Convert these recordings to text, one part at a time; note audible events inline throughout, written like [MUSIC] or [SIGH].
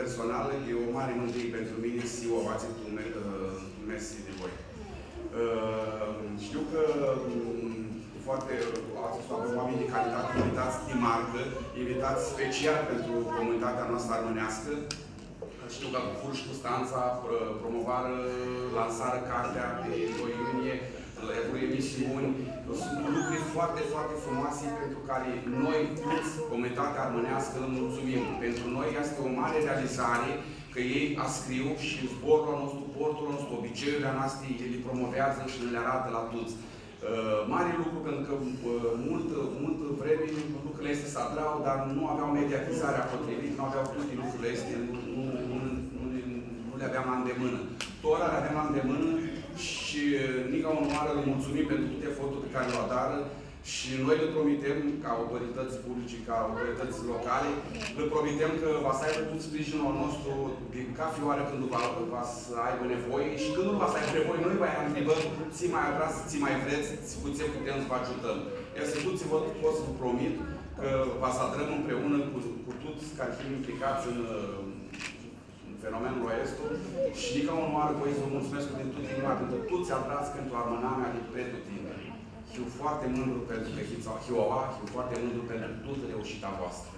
personal, e o mare mândrie pentru mine să Chihuahuații mersi de voi. Uh, Știu că um, foarte ați fost oameni de calitate, invitați de marcă, invitați special pentru comunitatea noastră armânească. Știu că cu Furș cu Stanța uh, promovară, lansară cartea pe 2 iunie, cu emisiuni. Sunt lucruri foarte, foarte frumoase pentru care noi, toți, comunitatea armânească, îl mulțumim. Pentru noi este o mare realizare că ei ascriu și zborul nostru, portul nostru, obiceiurile noastre, ele promovează și le arată la toți. Uh, mare lucru pentru că uh, mult, mult vreme lucrurile este să adrau, dar nu aveau mediatizarea potrivită, nu aveau toate lucrurile este, nu, nu, nu, nu, nu le aveam la îndemână. Tora le avem la îndemână și uh, Nica Onoară le mulțumim pentru toate eforturile pe care le adară și noi le promitem, ca autorități publice, ca autorități locale, le promitem că va să aibă tot sprijinul nostru de ca fioară când va, va să aibă nevoie și când nu va să aibă nevoie, noi vă întrebăm, ți mai vrea, ți mai vreți, cu ce putem să vă ajutăm. Iar să toți vă pot să vă promit că vă să împreună cu, cu toți care fim implicați în, în fenomenul Oestul și de ca onoare voi să vă mulțumesc din tot inima, pentru toți abrați pentru armânarea de pretutindere. Fiu foarte mândru pentru pe Chihuahua, fiu foarte mândru pentru toată reușita voastră.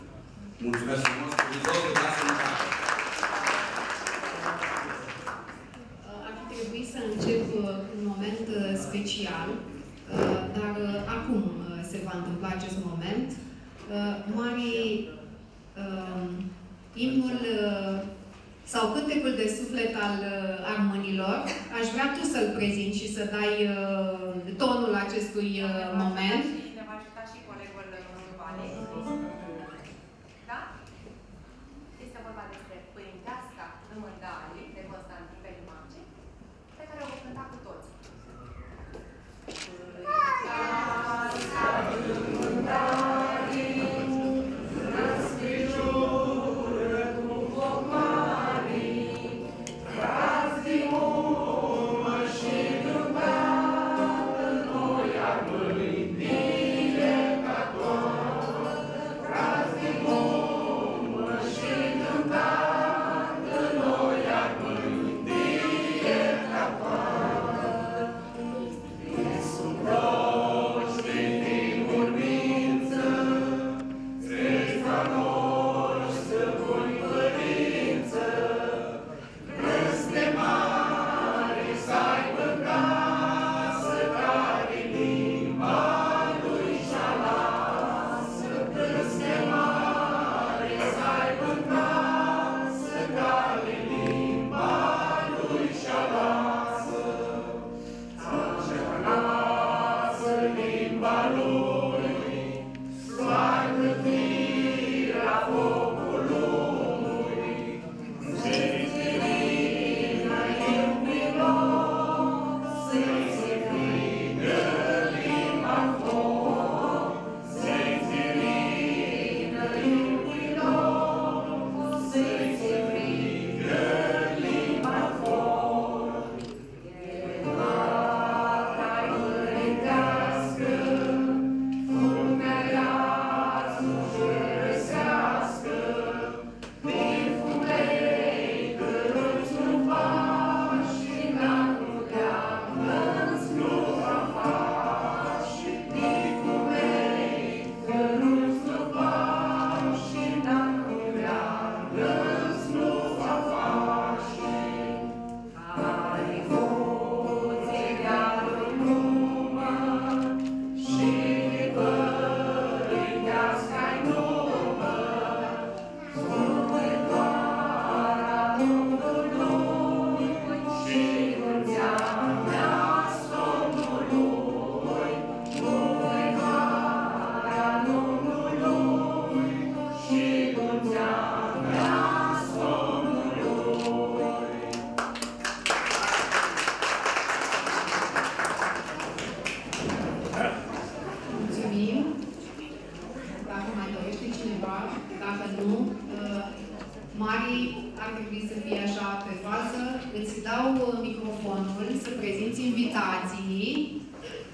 Mulțumesc frumos, cu Dumnezeu de la sănătate! Ar fi trebuit să încep uh, un moment uh, special, uh, dar uh, acum uh, se va întâmpla acest moment. Uh, Mari, uh, imnul uh, sau cântecul de suflet al uh, armonilor, aș vrea tu să-l prezinti și să dai uh, tonul acestui uh, moment. Ne va ajuta și colegul domnul Vale.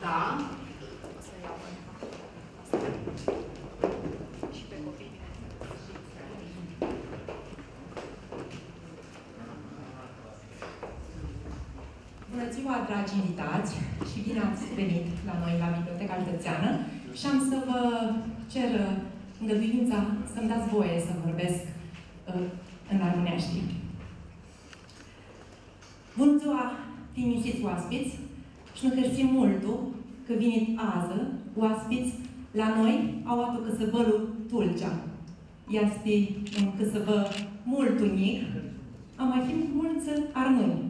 Bineînțeles. Bună ziua, dragi invitați, și bine ați venit la noi la Biblioteca Județeană și am să vă cer uh, îngăduința să-mi dați voie să vorbesc uh, în armonești. Bună ziua, timișiți oaspeți, și nu hărțim multu că vinit ază oaspeți la noi au atu că să vălu tulcea. Este un că să vă mult unic, am mai fi mulți armâni.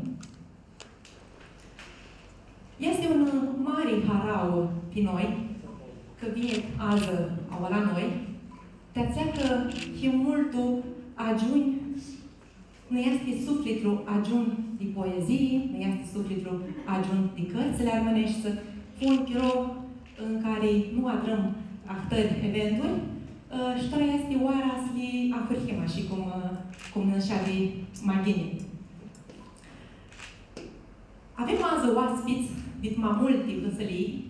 Este un mare harau pe noi, că vine azi au la noi, de că e multul ajuni, nu este sufletul ajun de poezie, nu este sufletul ajun de cărțile armănești, să un birou în care nu adrăm ahtări eventuri, uh, și care este oara să le ahârhim, așa cum, uh, cum și de magini. Avem azi oaspeți dit mai multe văsălii,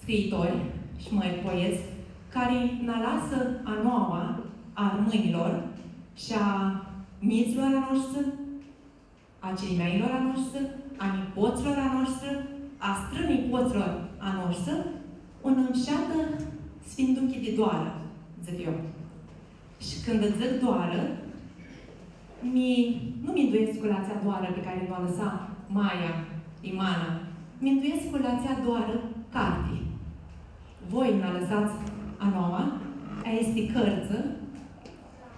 scriitori și mai poeți, care ne lasă a noua a mâinilor și a miților a noastră, a ceimeilor a noastră, a nipoților a noastră, a strânii poților a noastră, un înșeată sfinduchi de doară, zic eu. Și când îți zic doară, mi, nu mi îndoiesc cu lația doară pe care mi-a lăsat Maia, Imana. Mi îndoiesc cu lația doară carte. Voi mi-a lăsat a noua, a este cărță,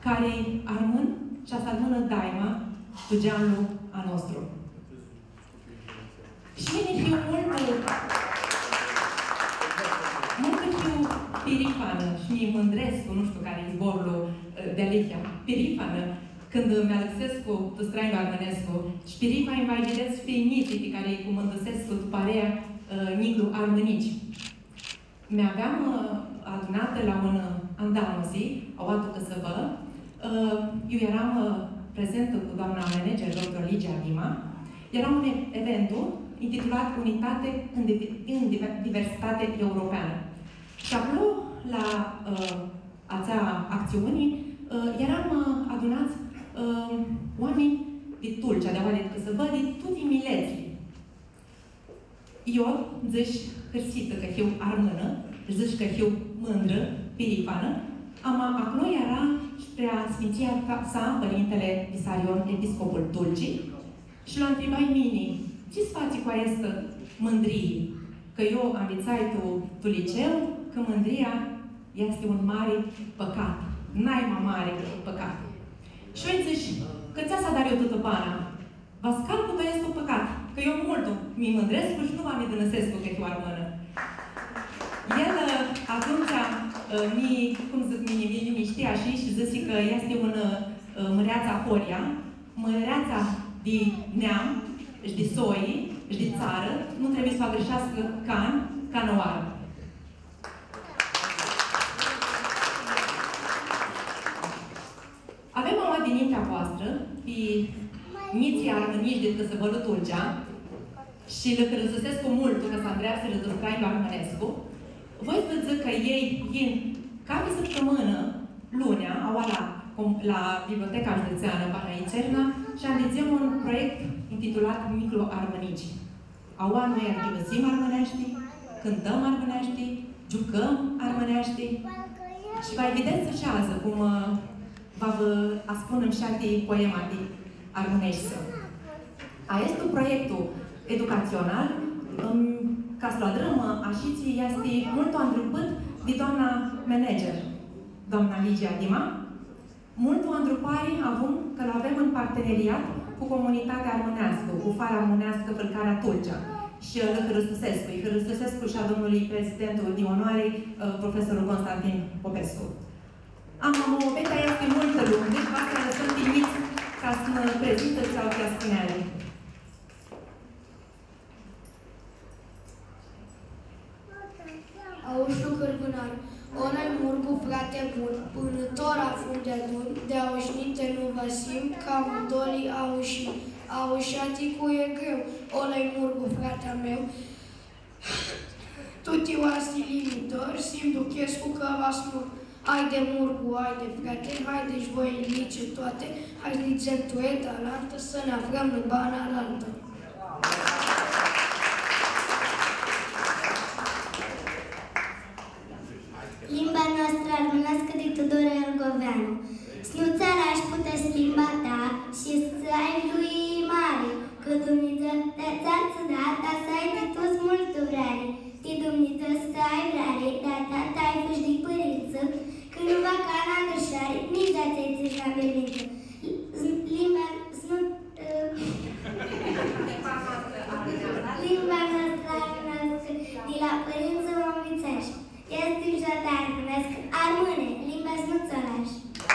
care armân și a salmână daima cu geanul a nostru. Și mine fiu mult, mult fiu perifană și mi mândresc, nu știu care e zborul uh, de Alechia, perifană, când mi Alexescu, tu straiul Armănescu, și perifa îmi mai vedeți pe miții pe care îi cumântăsesc cu parea uh, Niclu Armănici. Mi-aveam uh, adunată la un andanosi, au că să vă, uh, eu eram uh, prezentă cu doamna manager, dr. Ligia Dima, era un eventul intitulat Unitate în, în diversitate europeană. Și acolo, la uh, acea acțiuni, uh, eram uh, adunați uh, oameni de Tulcea, de oameni de să văd de toți mileții. Eu zici hârsită că eu armână, zici că eu mândră, piripană, am acolo era spre Sfinția sa, Părintele Pisarion, Episcopul Tulcii, și l-a întrebat mine, ce-ți faci cu această mândrie? Că eu am vițai tu, tu liceu, că mândria este un mare păcat. N-ai mai mare păcat. Și eu zici, că ți-a să dar eu toată pana. Vă scalp că este un păcat. Că eu mult mi mândresc și nu v-am idănăsesc că eu armână. El atunci mi, cum zic, mi, mi, mi știa și și zice că este un măreața Horia, măreața de neam, și de soi, și de țară, nu trebuie să o greșească can, canoară. Avem o din mintea voastră, pe miții armâniști de că se văd Tulcea, și le răzăsesc cu mult că s-a Andreea să le dăstrai la Armănescu, voi să zic că ei, în cap de săptămână, lunea, au la, la Biblioteca Județeană Banaicerna și am un proiect intitulat Micro Armănici. Au noi găsim armănești, cântăm armănești, jucăm armănești și vă vedeți și azi cum uh, va vă aspunem și alte poemati armânești. A este proiectul educațional, um, ca să luadrăm așiții, este mult andrupât de doamna manager, doamna Ligia Dima. Mult andrupare avem că l avem în parteneriat cu comunitatea mânească, cu fara mânească Vâlcana Tulcea și Hărâstăsescu. Hărâstăsescu și a domnului prezidentul din onoare, uh, profesorul Constantin Popescu. Am momentarea este multă lume, deci v-ați lăsat primiți ca să mă prezintă sau ce spunea Aușu Cărgunar. One murgu plate bun, pânător afunde adun, de aușnite nu vă simt, ca un doli auși, aușaticul e greu, olei murgu frata meu. Tutti oasti limitor, simt duchescu că vă smur. Hai de murgu, hai de frate, hai deci voi lice toate, hai licentueta alantă, să ne aflăm în bana alantă. Europeană. Snuțarea își pute schimba ta și să ai lui mare, că Dumnezeu ți-a dat, să ai de toți mult durare. Ti Dumnezeu să ai rare, dar da, tata ai fost din părință, că nu va ca la îngrășare, nici de ți-ai țin la belință. Limba, snu... Ă, limba noastră armenească, de la părință mă învițește. Este în jadar armenească, armâne, limba snuțălașă.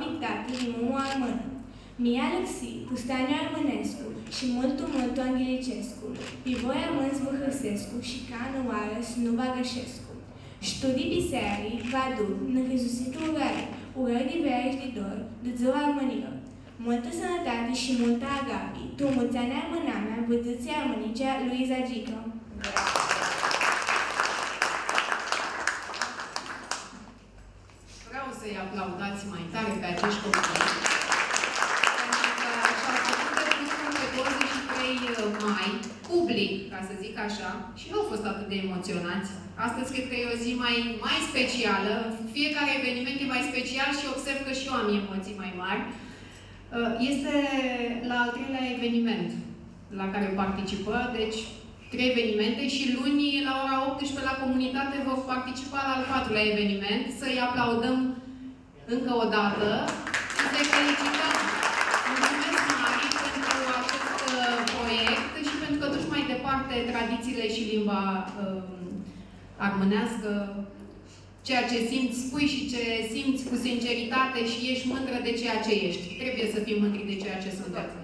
bună, că hiu am ictată din mumu armână. Mie Alexi, Pustaniu Armânescu și multul, multul Anghelicescu, pe voi amânz Vâhăsescu și ca în oarăs nu va gășescu. Studii biserii, va du, în rezusitul urări, urări de veri de dor, de ziua armonilor. Multă sănătate și multă agapi, tu mulțeanea mâna mea, văzâți armonicea Luiza Gică. Vreau să-i aplaudați mai tare pe acești copii. Pentru că și-au făcut de pe 23 mai, public, ca să zic așa, și nu au fost atât de emoționați. Astăzi cred că e o zi mai, mai specială. Fiecare eveniment e mai special și observ că și eu am emoții mai mari. Uh, este la al treilea eveniment la care participă, deci trei evenimente și luni la ora 18 la comunitate vor participa la al patrulea eveniment. Să-i aplaudăm încă o dată și să-i felicităm. Mulțumesc mari pentru acest uh, proiect și pentru că duci mai departe tradițiile și limba uh, armânească ceea ce simți, spui și ce simți cu sinceritate și ești mândră de ceea ce ești. Trebuie să fii mândri de ceea ce sunteți.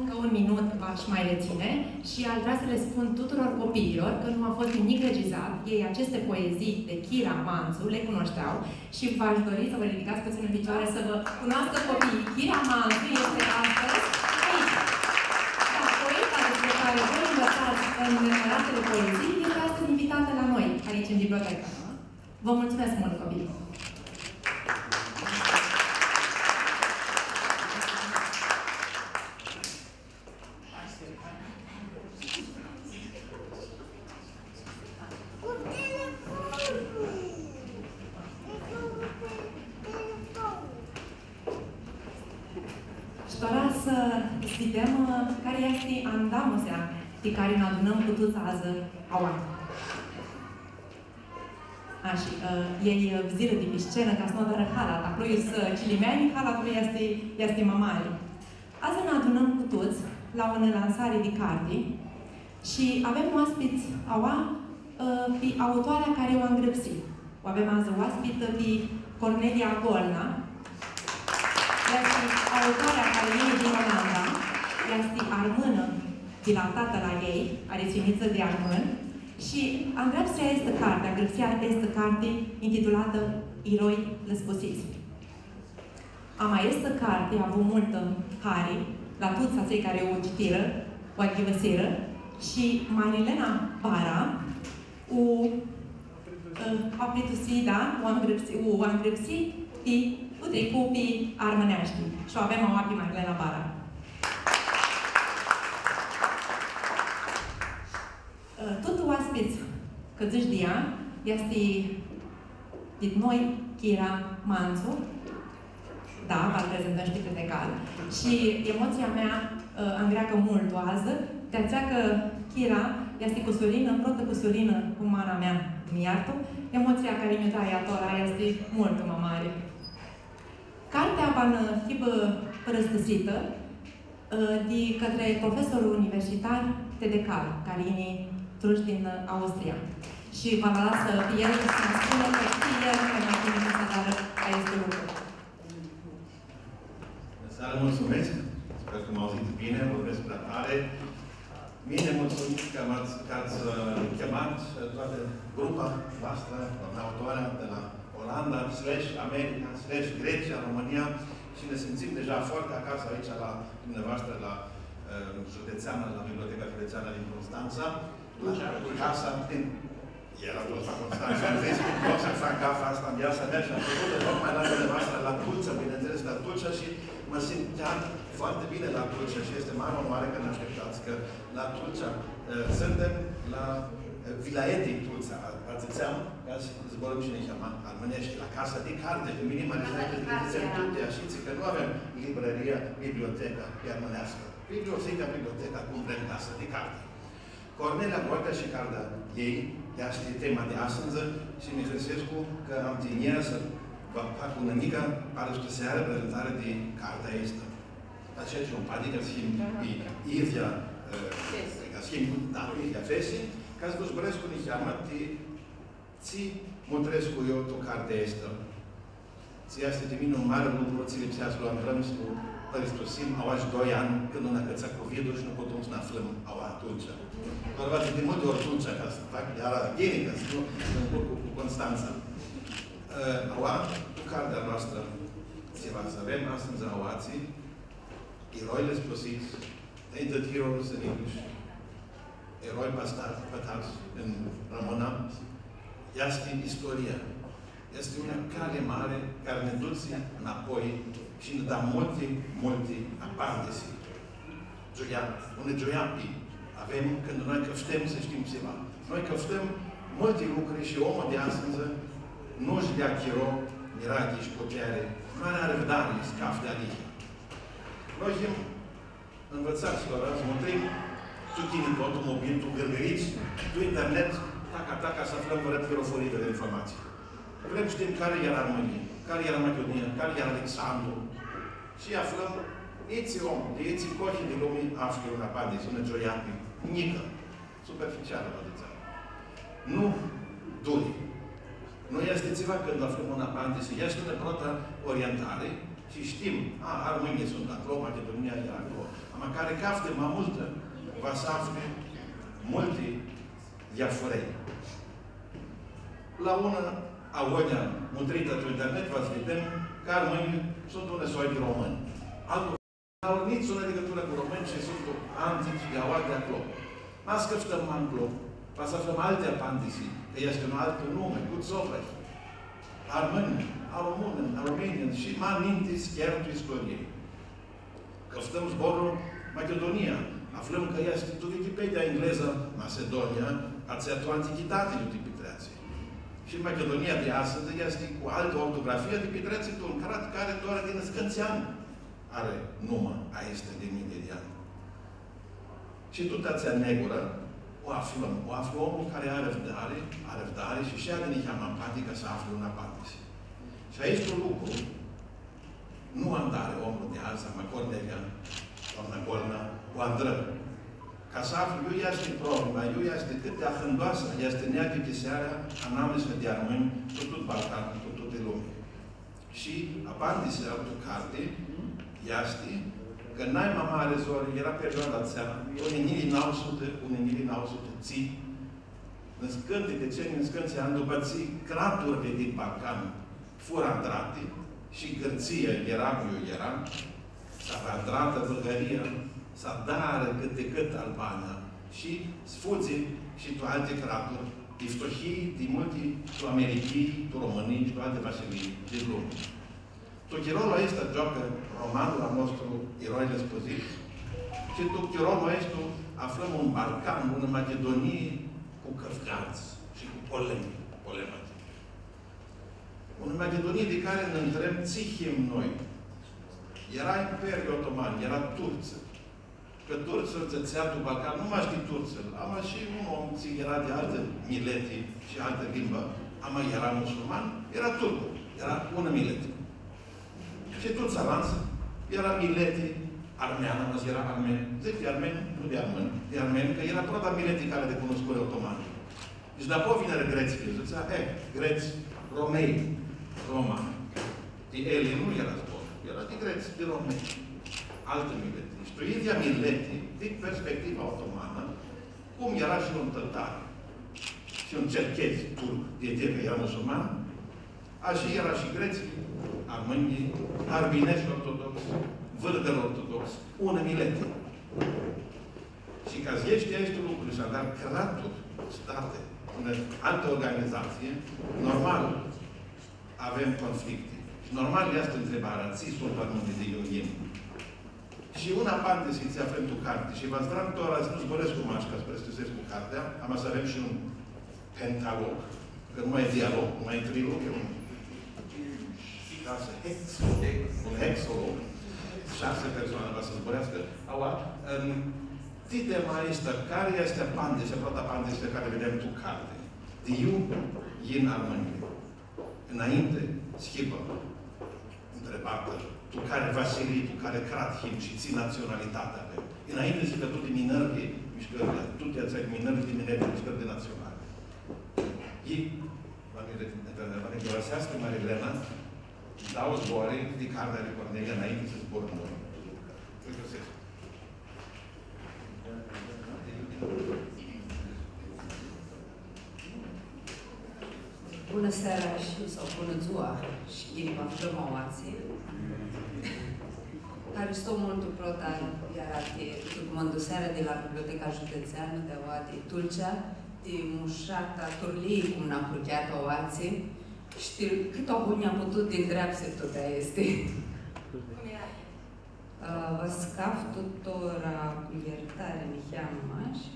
Încă un minut v-aș mai reține și aș vrea să le spun tuturor copiilor că nu a fost nimic regizat. Ei aceste poezii de Chira Manțu le cunoșteau și v-aș dori să vă ridicați puțin în picioare să vă cunoască copiii. Chira Manțu este astăzi aici. Da, poeta despre care voi învățați în nenumăratele poezii este astăzi invitată la noi, aici în bibliotecă. Vă mulțumesc mult, copii! Szkoda să svidem care este andamosea pe care ne adunăm cu toți azi aua. A, și uh, ei vziră de pe scenă ca să nu doară halat. Acolo sunt cilimeani, halatul este, este mamare. Azi ne adunăm cu toți la o lansare de carte și avem oaspeți aua uh, pe autoarea care o îngrăpsit. O avem azi oaspită pe Cornelia Golna, este autoarea care vine din Olanda, este armână de la tată la ei, are ținiță de armân, și Andrepsia este cartea, Grăpsia este carte intitulată Eroi lăsposiți. A mai este carte, a avut multă care, la toți cei care o citiră, o adivăsiră, și Marilena Bara, o a plitusit, da, o îndrepsi, o îndrepsi pe uite, copii armânești. Și o avem o api Marilena Bara. Tot oaspeți că zici de ea este din noi Kira Manțu, da, vă prezentăm și critical. Și emoția mea uh, îmi greacă mult azi, de aceea că Kira este cu Sorină, protă cu Sorină, cu mana mea, mi iartă, emoția care mi-o dai atora este mult mai mare. Cartea va fi răstăsită uh, de către profesorul universitar Tedecal, care e truși din Austria. Și vă las pe el să-mi spună că și el mai mai bine să dară aceste lucruri. Seara, mulțumesc! Sper că m-au auzit bine, vorbesc prea tare. Bine, mulțumim că, ați, că ați uh, chemat uh, toată grupa voastră, doamna autoarea de la Olanda, slash America, slash Grecia, România și ne simțim deja foarte acasă aici la dumneavoastră, la uh, județeană, la Biblioteca Județeană din Constanța, la casa din era tot la Constanța, vezi cum pot să fac gafa asta în viața mea și am făcut tocmai la dumneavoastră, la Tulța, bineînțeles, la Tulța și mă simțeam foarte bine la Tulcea și este mare onoare că ne așteptați că la Tulcea uh, suntem la uh, Vilaetii Tulcea, atâțeam ca să zborăm și ne cheamă armânești la Casa de Carte, în minima de Tutea, știți că nu avem librăria, biblioteca armânească. Biblioteca, biblioteca, cum vrem Casa de Carte. Cornelia Gorda și Carda ei, ea știe tema de astăzi și mi Mihăsescu că am tinea să fac una mică parastăseară prezentare de cartea asta. Așa ce un adică schimb Ivia, ca schimb, da, Ivia Fesi, ca să vă zboresc cu cheamă, ti, ți motresc cu eu tu cartea asta. Ți este de mine un mare lucru, ți lipsească la Brămscu, Păristosim, au aș doi ani, când nu ne căța COVID-ul și nu putem să ne aflăm au atunci. Vorba de multe ori atunci, ca să fac iar ghenică, să nu cu, cu, cu Constanța. Uh, au cu cartea noastră, se va să avem astăzi aoații, eroile sposiți, Painted Heroes in English, eroi pătați în română, este istoria. Este una cale mare care ne duce înapoi și ne dă multe, multe apandisi. Gioia, une gioiampi avem când noi căftăm să știm ceva. Noi căftăm multe lucruri și omul de astăzi nu își dea chiro, miraghi și putere, nu are răbdare, scaf de adică. Noi suntem învățați la răzmutrim, tu chini cu automobil, tu gârgăriți, tu internet, taca, taca, să aflăm fără piroforită de informații. Vrem să știm care era România, care era Macedonia, care era Alexandru. Și aflăm, eți om, de eți coșii de lume, află una parte, sună gioiacă, nică, superficială, vă Nu duri. Nu este ceva când aflăm un apandis, este o protă orientare, și știm, a, armânii sunt acolo, Macedonia e acolo. Am care cafte mai multă, va să afle multe diaforei. La una agonia nutrită pe internet, vă vedem că armânii sunt un soi de români. Altul au nici o legătură cu români și sunt antici de de acolo. Mas că stăm acolo, va să aflăm alte apandisi, că este un alt nume, cu țopări. Armâni, a român, a romanian și mă amintiți chiar de istorie. Căftăm zborul Macedonia. Aflăm că este tot Wikipedia engleză, Macedonia, ați o antichitate de Pitreație. Și Macedonia de astăzi este cu altă ortografie de Pitreație, un crat care doar din Scânțean are numă a este de mii de ani. Și tutația negură o aflăm. O află omul care are răbdare, are răbdare și și are niște empatică să afle una parte. Și aici un lucru, nu andare omul de azi, mă Cornelia, doamna Gorna, cu Andră. Ca să aflu, eu este problema, eu este cât de ahândoasă, este neagă de seara, anamneză de armâni, tot tot Balcan, tot tot de lume. Și apandise altă carte, este că n-ai mama are zori, era perioada țeană, unii nili n-au sute, unii nili n-au sute, ții, născând de ce născând se după ții, craturile din Balcan, furandrate și gârție era cu eu era, s-a vandrată văgăria, s-a dară cât de cât Albania. Și sfuze și tu alte craturi, iftohii, de multe, tu americii, tu românii, tu alte vasilii din lume. Tu chirolul ăsta joacă romanul al nostru eroi despozit și tu chirolul ăsta aflăm un Balcan, în Macedonie, cu căfganți și cu polemi, polemă. Un Macedonie de care ne întreb țihim noi. Era Imperiul Otoman, era Turță. Că Turță țățeatul Balcan, nu mai știi Turță. Am și un om ți era de altă milete și altă limbă. Am era musulman, era turc. Era una milete. Și tot salanță, era milete armeană, mă era armen. Zic de armen, nu de armen, de armen, că era tot milete care de cunoscure otomani. Și după vine greții, zicea, e, greți, romei, Roma. De ele nu era zbor, era de greți, de români. Alte miletiști. Struivia Mileti, din perspectiva otomană, cum era și un tătar și un cerchez turc, de ideea că era musulman, așa era și greții, armânii, arbinești ortodox, vârgări ortodox, una Mileti. Și ca ziește este lucruri, și dar cratul, state, în altă organizație, normal, avem conflicte. Și normal este întrebarea, ți sunt anumite de Ionim. Și una parte să ți aflăm tu carte. Și v-ați vrea doar azi nu zboresc cu mașca spre să cu cartea, am să avem și un pentalog. Că nu mai e dialog, nu mai e trilog, e un șase hexolog, un hexolog. Șase persoane va să zborească. Aua, în tema este care este pande, și aproape pande este care vedem tu carte. De eu, în Armânia. Înainte, schimbă întrebată, tu care Vasilii, tu care Krathim și ții naționalitatea mea. Înainte să că tu de minări, mișcările, tu te ați minări de minări, mișcări de naționale. Ei, va ne găsească Marilena, dau zboare de cartea de Cornelia înainte să zbor noi. Îl găsesc. Bună seara și, sau bună ziua și inima flămăoații. Care sto molto protar iar te comando seara de la Biblioteca Județeană de Oadi Tulcea, de mușata turlii cum n-am plucheat oații, știu cât o bun am putut din dreaptă tot este. Cum era? Uh, vă scaf tutora cu iertare, mi cheamă așa.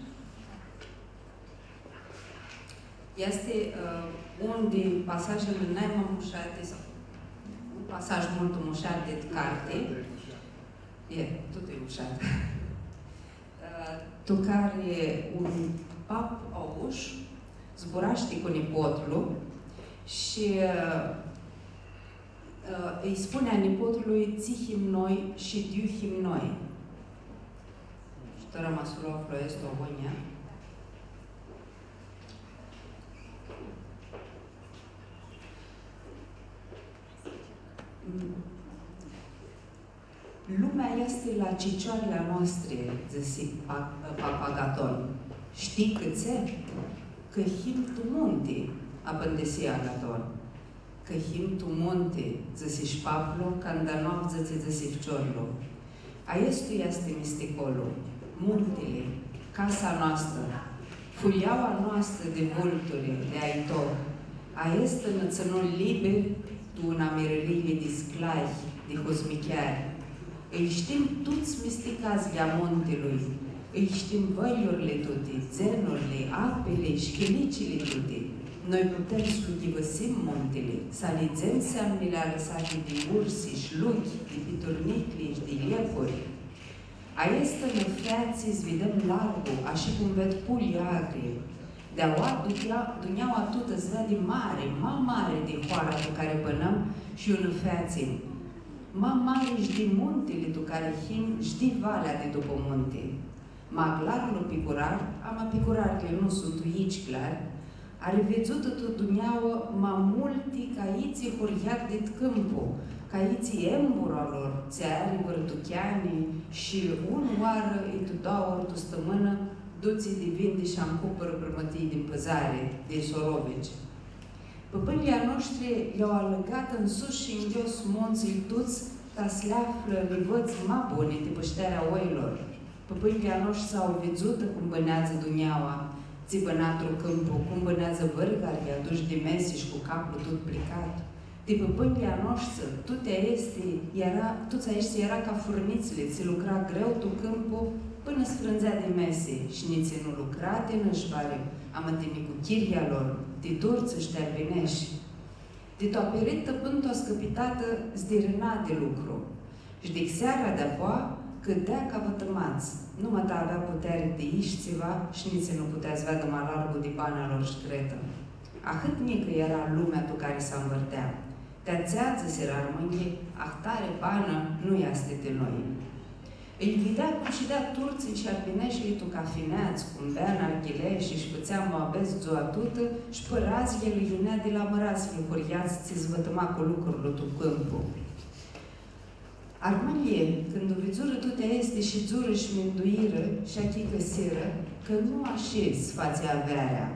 Este uh, un din pasajele nemămușate, sau un pasaj mult mușat de carte, e, tot e mușat, uh, tu care un pap auș zburaște cu nipotul și uh, uh, îi spunea nipotului țihim noi și diuhim noi. Și to rămas află este o vonia. Lumea este la cicioarele noastre, zise Papagaton. Știi câțe? Că him tu munte, apândesi Agaton. Că him tu munte, zisi Pablo, candanov zăți zisi Fciorlo. A estu este misticolo, muntele, casa noastră, fuliaua noastră de vulturi, de aitor, a este nățănul liber tu una mirălie de sclavi, de hosmichiari. Îi știm toți misticați via muntelui, îi știm vălurile toate, țărnurile, apele, șchelicile toate. Noi putem slugivăsim muntele, să alegem semnele arăsate de ursi, șluchi, de piturnicli și de lepuri. A este în feații zvidem largul, așa cum ved puli agri, de a duneaua tută zvedi mare, ma mare de hoara pe care pânăm și un feațin. Ma mare și de muntele tu care hin și de valea de după munte. Ma clar nu picurar, ama picurarele nu sunt aici clar, are văzut tu duneaua ma multi ca iții huriat de câmpu, ca iții emburalor, țeari, vărtucheani și un oară, e tu două ori tu stămână, duții de vinde și am cumpără prămătii din păzare, de sorovici. Păpânii noștri i-au alăgat în sus și în jos munții tuți, ca sleaflă livăți ma bune de pășterea oilor. Păpânii noștri s-au văzut cum bănează duneaua, ți bănatru câmpul, cum bănează vărgarii aduși de mesi și cu capul tot plicat. De păpânii noștri, tu te este, era, tu ți era ca furnițele, ți lucra greu tu câmpul, până strânzea de mese și niți nu lucra de nășbare, am întâlnit cu chiria lor, de dorță și terbineși. De to perit tăpând o scăpitată zdirâna de lucru. Și de seara de apoa, dea ca vătămați, nu mă ta avea putere de iși ceva și nici nu putea zvea malargul de bana lor și cretă. Ahât mică era lumea tu care s-a învârtea. Te-ațeață, se rămâne, ahtare bană nu este de noi. Îi vedea cum și dea turții și albineșii tu cafineați, cum bea în arghile și își fățea moabez zoatută și părazile lui vinea de la mărazile huriați ți zvătăma cu lucrurile tu câmpul. Armălie, când o vizură tutea este și zură și minduiră și achică seră, că nu așezi față averea.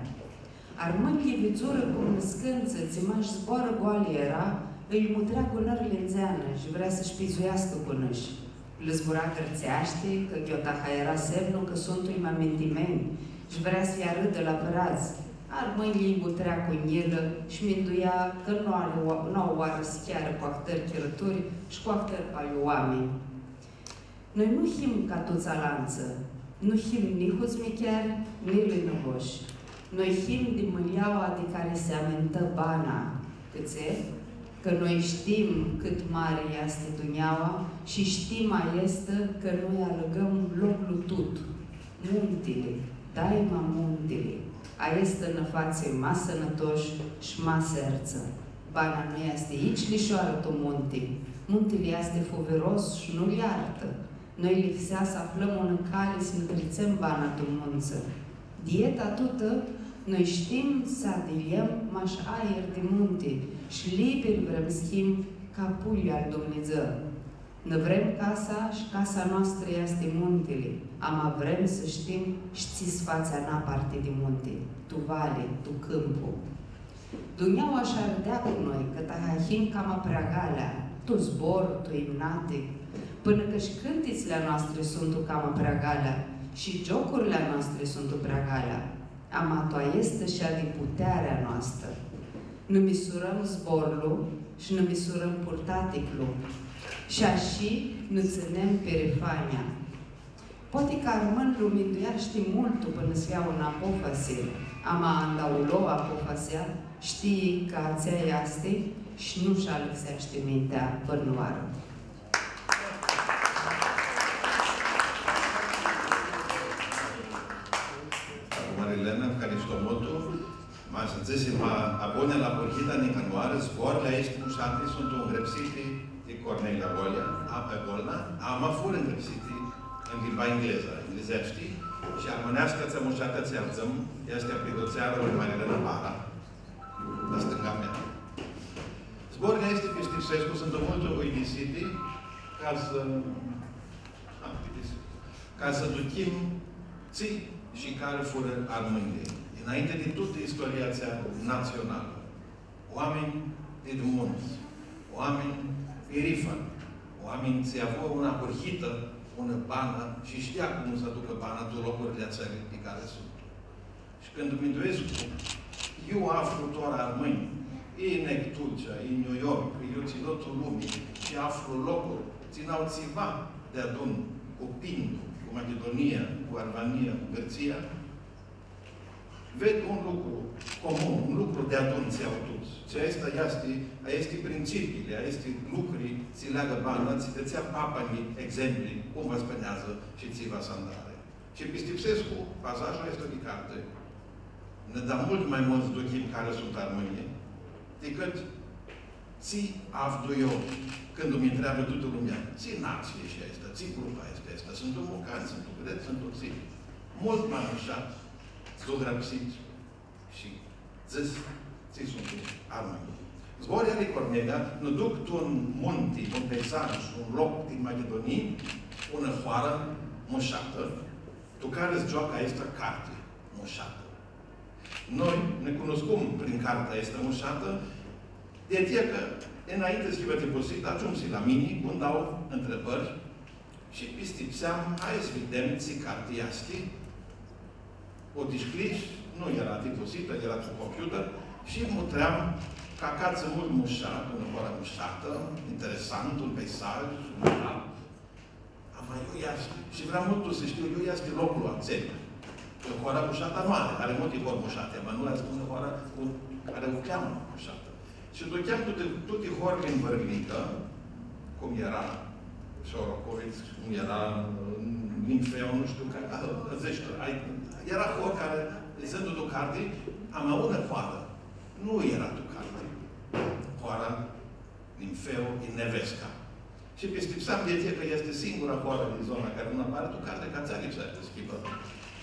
Armălie vizură cum scânță, țimaș zboară goală era, îi mutrea cu nările în zeană și vrea să-și pizuiască cu năși. Lăzbura cărțeaște, că ghiotaha era semnul că sunt îi amintimeni și vrea să-i arătă la braz. Ar mâinii butrea cu nilă și minduia că nu are nu au oară chiar cu actări chirături și cu actări ai oameni. Noi nu him ca toți alanță, nu him ni huzmicher, ni lânugoși. Noi him din mâliaua de care se amintă bana, câțe, că noi știm cât mare este Duneaua și știm este că noi alegăm locul tot, muntele, daima muntele. A este în față mai sănătoși și mai serță. Bana nu este aici lișoară tu munte. Muntele este foveros și nu iartă. Noi lipsea să aflăm în cale să nutrițăm bana tu munță. Dieta tută noi știm să adiliem maș aer de munte și liber vrem schimb ca pulii al Dumnezeu. Ne vrem casa și casa noastră este muntele. Am vrem să știm știți fața na parte de munte, tu vale, tu câmpul. Dumnezeu așa râdea cu noi, că tahahim cam preagalea, tu zbor, tu imnate, până că și cântițile noastre sunt cam preagalea și jocurile noastre sunt preagalea. Amatoa este și a de puterea noastră. Ne misurăm zborul și ne misurăm purtaticul. Și așa ne ținem perifania. Poate că armân luminduia ști multul până să iau în apofase. Ama andaulo apofasea, știi că ațea este și nu și-a lăsește mintea bărnuară. Marilena, care ești omotul, ma să ți ma abone la porchita nicanuară, zborile aici cu Cornelia Golia, a Golna, ama fur îngrepsite în limba engleză, englezești, și armonească ți mușată ți arzăm, este apridoțeară lui Marilena Bara, la stânga mea. Zborile este pe Stifsescu sunt mult uimisite ca să ca să ducim ții și care fură armânie. Înainte de tot istoria națională. Oameni de munți, oameni perifani, oameni ce aveau una hurhită, una bană și știa cum să ducă bana de locurile țării pe care sunt. Și când Dumitrescu, eu aflu doar armâni, e în Tulcea, e în New York, e ținutul lumii și aflu locuri, ținau țiva de adun cu Pindu, cu Macedonia, cu Albania, cu Gărția, ved un lucru comun, un lucru de atunci au toți. Și asta este, este principiile, este lucruri, ți leagă bană, ți țea papanii exemple, cum vă spunează și ți va sandare. Și Pistipsescu, pasajul este de carte, ne dă mult mai mulți dochim care sunt armonie, decât ți avdu eu, când îmi întreabă toată lumea, ți nație și asta, ți grupa este asta, sunt un mocan, sunt un gret, sunt un zi. Mult mai așa, zdograpsit și zis, ți sunt armonie. Zborii ale Cornelia nu duc tu un munte, un peisaj, un loc din Macedonie, una foară mușată, tu care îți joacă aici carte mușată. Noi ne cunoscum prin cartea asta mușată, de aceea că înainte să fie deposit, ajungi la mine, când dau întrebări și pistipseam, hai să vedem ce carte este. O discliș, nu era deposită, era pe computer, și mutream ca cață mult mușat, una fără mușată, interesant, un peisaj, un alt. Am mai eu iaște. Și vreau mult să știu, eu iaște locul ațelea. O hoară mușată mare, are multe hori mușate, dar nu a spus o hoară cu, care o cheamă mușată. Și duceam toate, toate horile în vărgnică, cum era Șorocoviț, cum era Nimfeu, nu știu, care, zici, era hor care, lizând o carte, am una hoară. Nu era tu carte. Hoara Nimfeu e Nevesca. Și pe Stipsam de că este singura hoară din zona care nu apare tu carte, ca țarii să schimbă.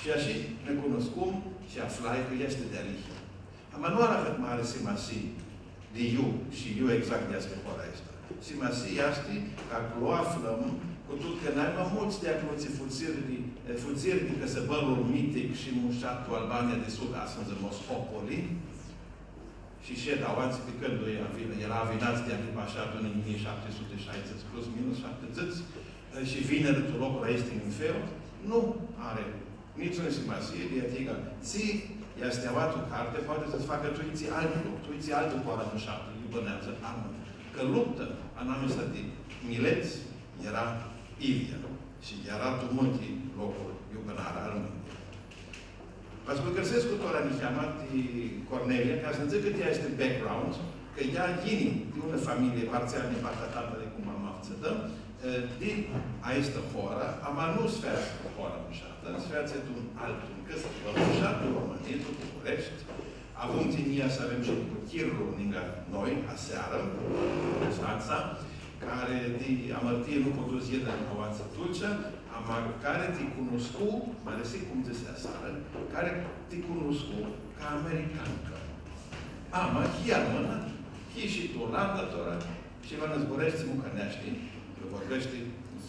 Și așa ne cunoscum și aflai că este de aici. Am nu are avut mare simasi de eu și eu exact de asta hora asta. si ma si jasti, kako lo aflăm, cu tot că n-ai mai mulți de acolo ți fuzirdi, fuzirdi că se bărul mitic și mușatul Albania de Sud, astăzi în Mospopoli, și și da oați pe când era avinați de acum așa până în 1760 plus minus 70 și vinetul locul este în fel, nu are niciun simpatie de adică ți este avat o carte, poate să-ți facă tu ți altul loc, tu ți altul poate în șapte, iubănează armă. Că luptă, anul ăsta de mileți, era Ivia și era tumulti locul iubănarea armei. Vă spun că cu tora mi cheamă Cornelia, ca să înțeleg cât ea este background, că ea vine de una familie parțial din partea tatălui, cum am afțătă, din a este hora, am nu sfera hora mușată, sfera de un altul, că să vă mușată România, după București, avem tinia să avem și cu tirul lângă noi, aseară, Constanța, care de amărtie nu pot zi de Novață Dulce, amar care te cunoscu, mai ales cum zise aseară, care te cunoscu ca americancă. Ama, chiar mână, hi și tu, Olanda, tora, și vă năzborești mu cănești, că vorbește,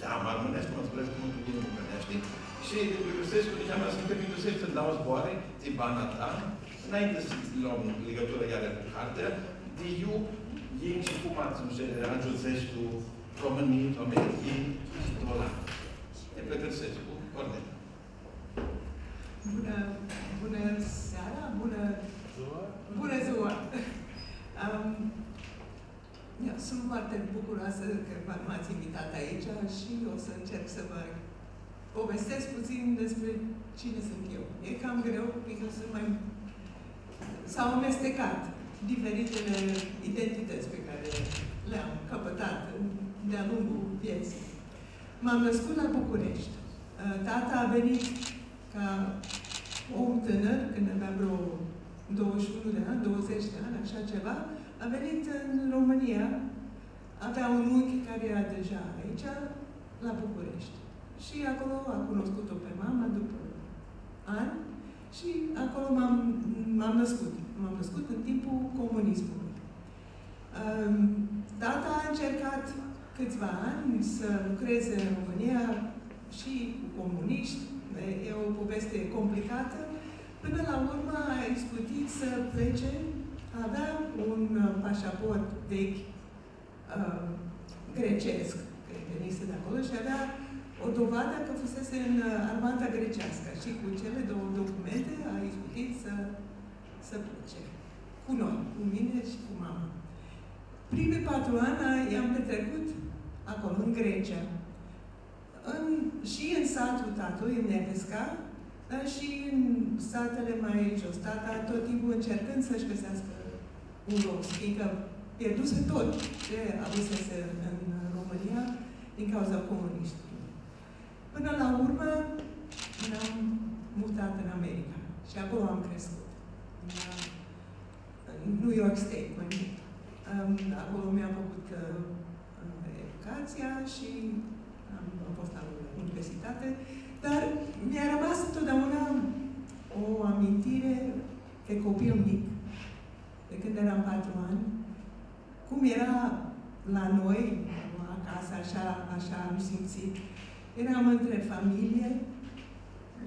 ea mă armânește, mă zborește mult bine mu cănești, și găsești cu niște să te găsești să dau zboare, te bana ta, înainte să luăm legătură iară cu cartea, de eu, ei și cum ați ajungești tu României, Americii și tu Olanda. Te pregătești cu Cornel. Bună, bună seara, bună ziua. Bună ziua. Um, ja, sunt foarte bucuroasă că m-ați invitat aici și o să încerc să vă povestesc puțin despre cine sunt eu. E cam greu, pentru că sunt mai... S-au amestecat diferitele identități pe care le-am căpătat de-a lungul vieții. M-am născut la București. Uh, tata a venit ca om tânăr, când avea vreo 21 de ani, 20 de ani, așa ceva, a venit în România, avea un unchi care era deja aici, la București. Și acolo a cunoscut-o pe mama după ani și acolo m-am, m-am născut. M-am născut în timpul comunismului. Um, tata a încercat câțiva ani să lucreze în România și cu comuniști. E o poveste complicată. Până la urmă a izbutit să plece, avea un pașaport vechi uh, grecesc, că venise de acolo, și avea o dovadă că fusese în armata grecească și cu cele două documente a izbutit să, să plece. Cu noi, cu mine și cu mama. Primii patru ani i-am petrecut acolo, în Grecia. În, și în satul tatălui, în Nepesca, dar și în satele mai jos. Tata tot timpul încercând să-și găsească un loc, fiindcă pierduse tot ce avusese în România din cauza comuniștilor. Până la urmă, ne-am mutat în America și acolo am crescut. În New York State, mai mult. Acolo mi-am făcut uh, educația și am, am fost la universitate, dar mi-a rămas întotdeauna o amintire de copil mic, de când eram patru ani, cum era la noi, acasă, așa, așa am simțit. Eram între familie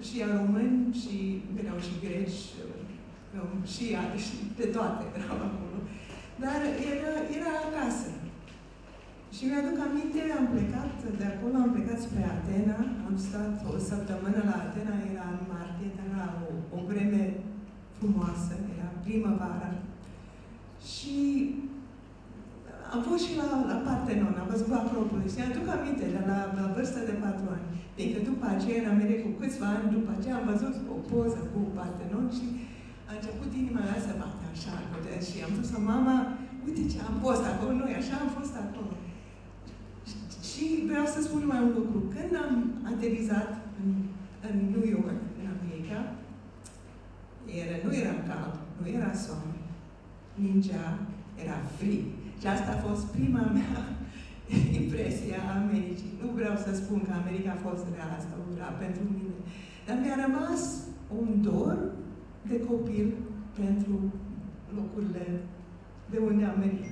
și a români și erau și greci, și, și de toate [LAUGHS] erau acolo. Dar era, era acasă. Și mi-aduc aminte, am plecat de acolo, am plecat spre Atena, am stat o săptămână la Atena, era în martie, era o, o vreme frumoasă, era primăvara. Și am fost și la, la Partenon, am văzut Acropolis. Și aduc aminte, de la, la vârstă de patru ani. Pentru că după aceea, în America, cu câțiva ani după aceea, am văzut o poză cu Partenon și a început inima mea să bate așa. Și am spus la mama, uite ce am fost acolo, noi așa am fost acolo. Și vreau să spun mai un lucru. Când am aterizat în, în New York, în America, era, nu era cald, nu era soare, ningea, era frig. Și asta a fost prima mea [LAUGHS] impresie a Americii. Nu vreau să spun că America a fost rea sau rea pentru mine, dar mi-a rămas un dor de copil pentru locurile de unde am venit.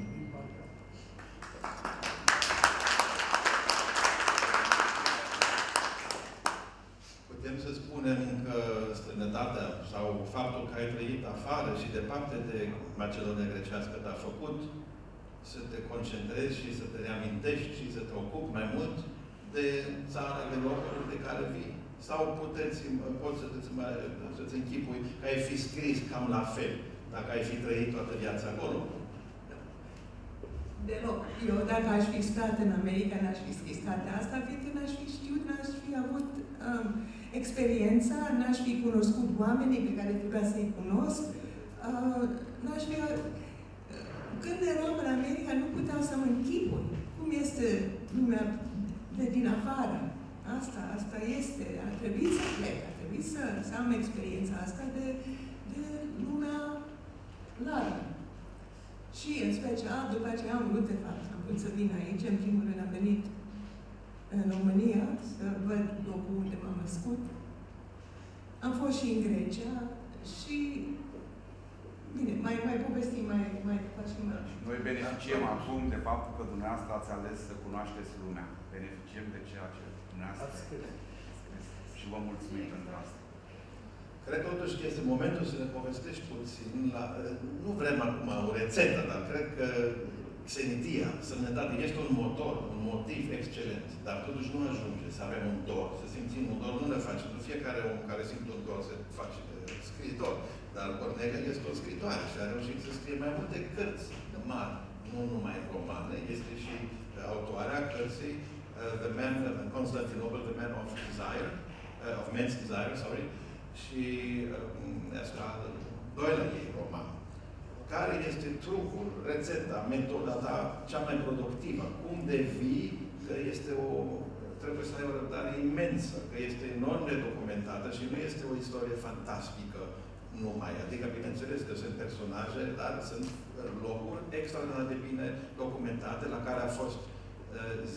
Putem să spunem că străinătatea sau faptul că ai trăit afară și departe de Macedonia grecească te-a făcut să te concentrezi și să te reamintești și să te ocupi mai mult de țara, de locul de care vii. Sau puteți, poți să-ți, să-ți închipui că ai fi scris cam la fel, dacă ai fi trăit toată viața acolo. Deloc. Eu, dacă aș fi stat în America, n-aș fi scris cartea asta, fiindcă n-aș fi știut, n-aș fi avut um, experiența, n-aș fi cunoscut oamenii pe care trebuia să-i cunosc, uh, n-aș fi... Uh, când eram în America, nu puteam să-mi închipui cum este lumea de din afară. Asta, asta este. A trebuit să plec, a trebuit să, să am experiența asta de, de lumea largă. Și, în special, după aceea am vrut, de fapt, am vrut să vin aici. În primul rând am venit în România să văd locul unde m-am născut. Am fost și în Grecia și Bine, mai, mai povestim, mai, mai facem... Noi beneficiem acum de faptul că dumneavoastră ați ales să cunoașteți lumea. Beneficiem de ceea ce dumneavoastră ați scris. Și vă mulțumim pentru asta. Cred totuși că este momentul să ne povestești puțin. La, nu vrem acum o rețetă, dar cred că xenitia, sănătate, este un motor, un motiv excelent. Dar totuși nu ajunge să avem un dor, să simțim un dor, nu ne facem. Nu fiecare om care simte un dor se face scriitor. Dar Cornelia este o scritoare și a reușit să scrie mai multe cărți mari, nu numai romane, este și autoarea cărții uh, The Man, uh, Constantinople, The Man of Desire, uh, of Men's Desire, sorry, și uh, asta doilea ei roman. Care este trucul, rețeta, metoda ta cea mai productivă? Cum devii că este o trebuie să ai o răbdare imensă, că este enorm de documentată și nu este o istorie fantastică numai. Adică, bineînțeles că sunt personaje, dar sunt locuri extraordinar de bine documentate, la care a fost uh,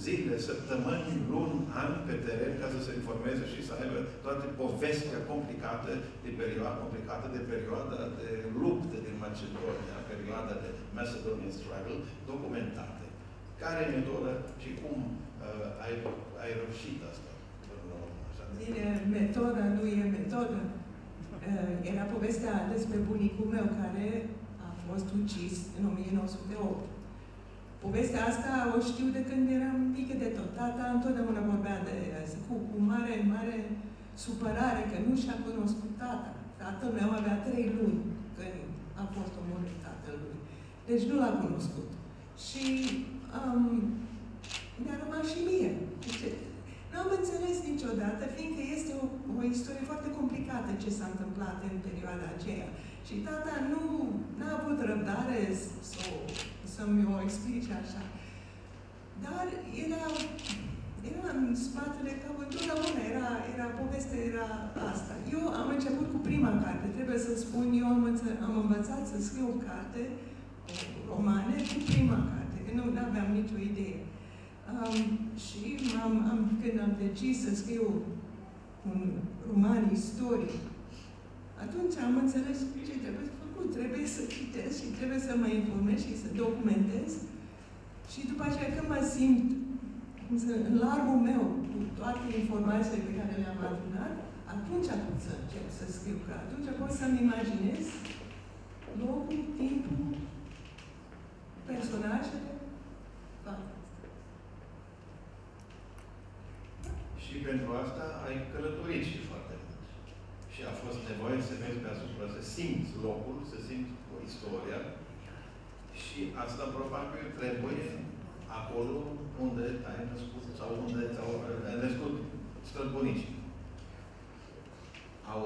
zile, săptămâni, luni, ani pe teren ca să se informeze și să aibă toate povestea complicate de perioada, complicată de perioada de lupte din Macedonia, perioada de Macedonian Struggle, documentate. Care e metodă și cum uh, ai, ai reușit asta? Bine, metoda nu e metodă. Uh, era povestea despre bunicul meu care a fost ucis în 1908. Povestea asta o știu de când eram mică de tot. Tata întotdeauna vorbea de cu, cu mare, mare supărare că nu și-a cunoscut tata. Tatăl meu avea trei luni când a fost omorât tatălui. Deci nu l-a cunoscut. Și um, mi-a rămas și mie. Deci, nu am înțeles niciodată, fiindcă este o, o istorie foarte complicată ce s-a întâmplat în perioada aceea. Și tata nu a avut răbdare să, să-mi o explice așa. Dar era, era în spatele că întotdeauna era, era povestea era asta. Eu am început cu prima carte, trebuie să spun, eu am, înță, am învățat să scriu o carte, romane, cu prima carte, că nu aveam nicio idee. Um, și am, am, când am decis să scriu un roman istoric, atunci am înțeles ce trebuie făcut. Trebuie să citesc și trebuie să mă informez și să documentez. Și după aceea, când mă simt în largul meu, cu toate informațiile pe care le-am adunat, atunci pot să încep să scriu, că atunci pot să-mi imaginez locul, timpul, personajele, toate. Și pentru asta ai călătorit și foarte mult. Și a fost nevoie să mergi pe asupra, să simți locul, să simți o istoria. Și asta probabil trebuie acolo unde ai născut sau unde ți-au născut străbunicii. Au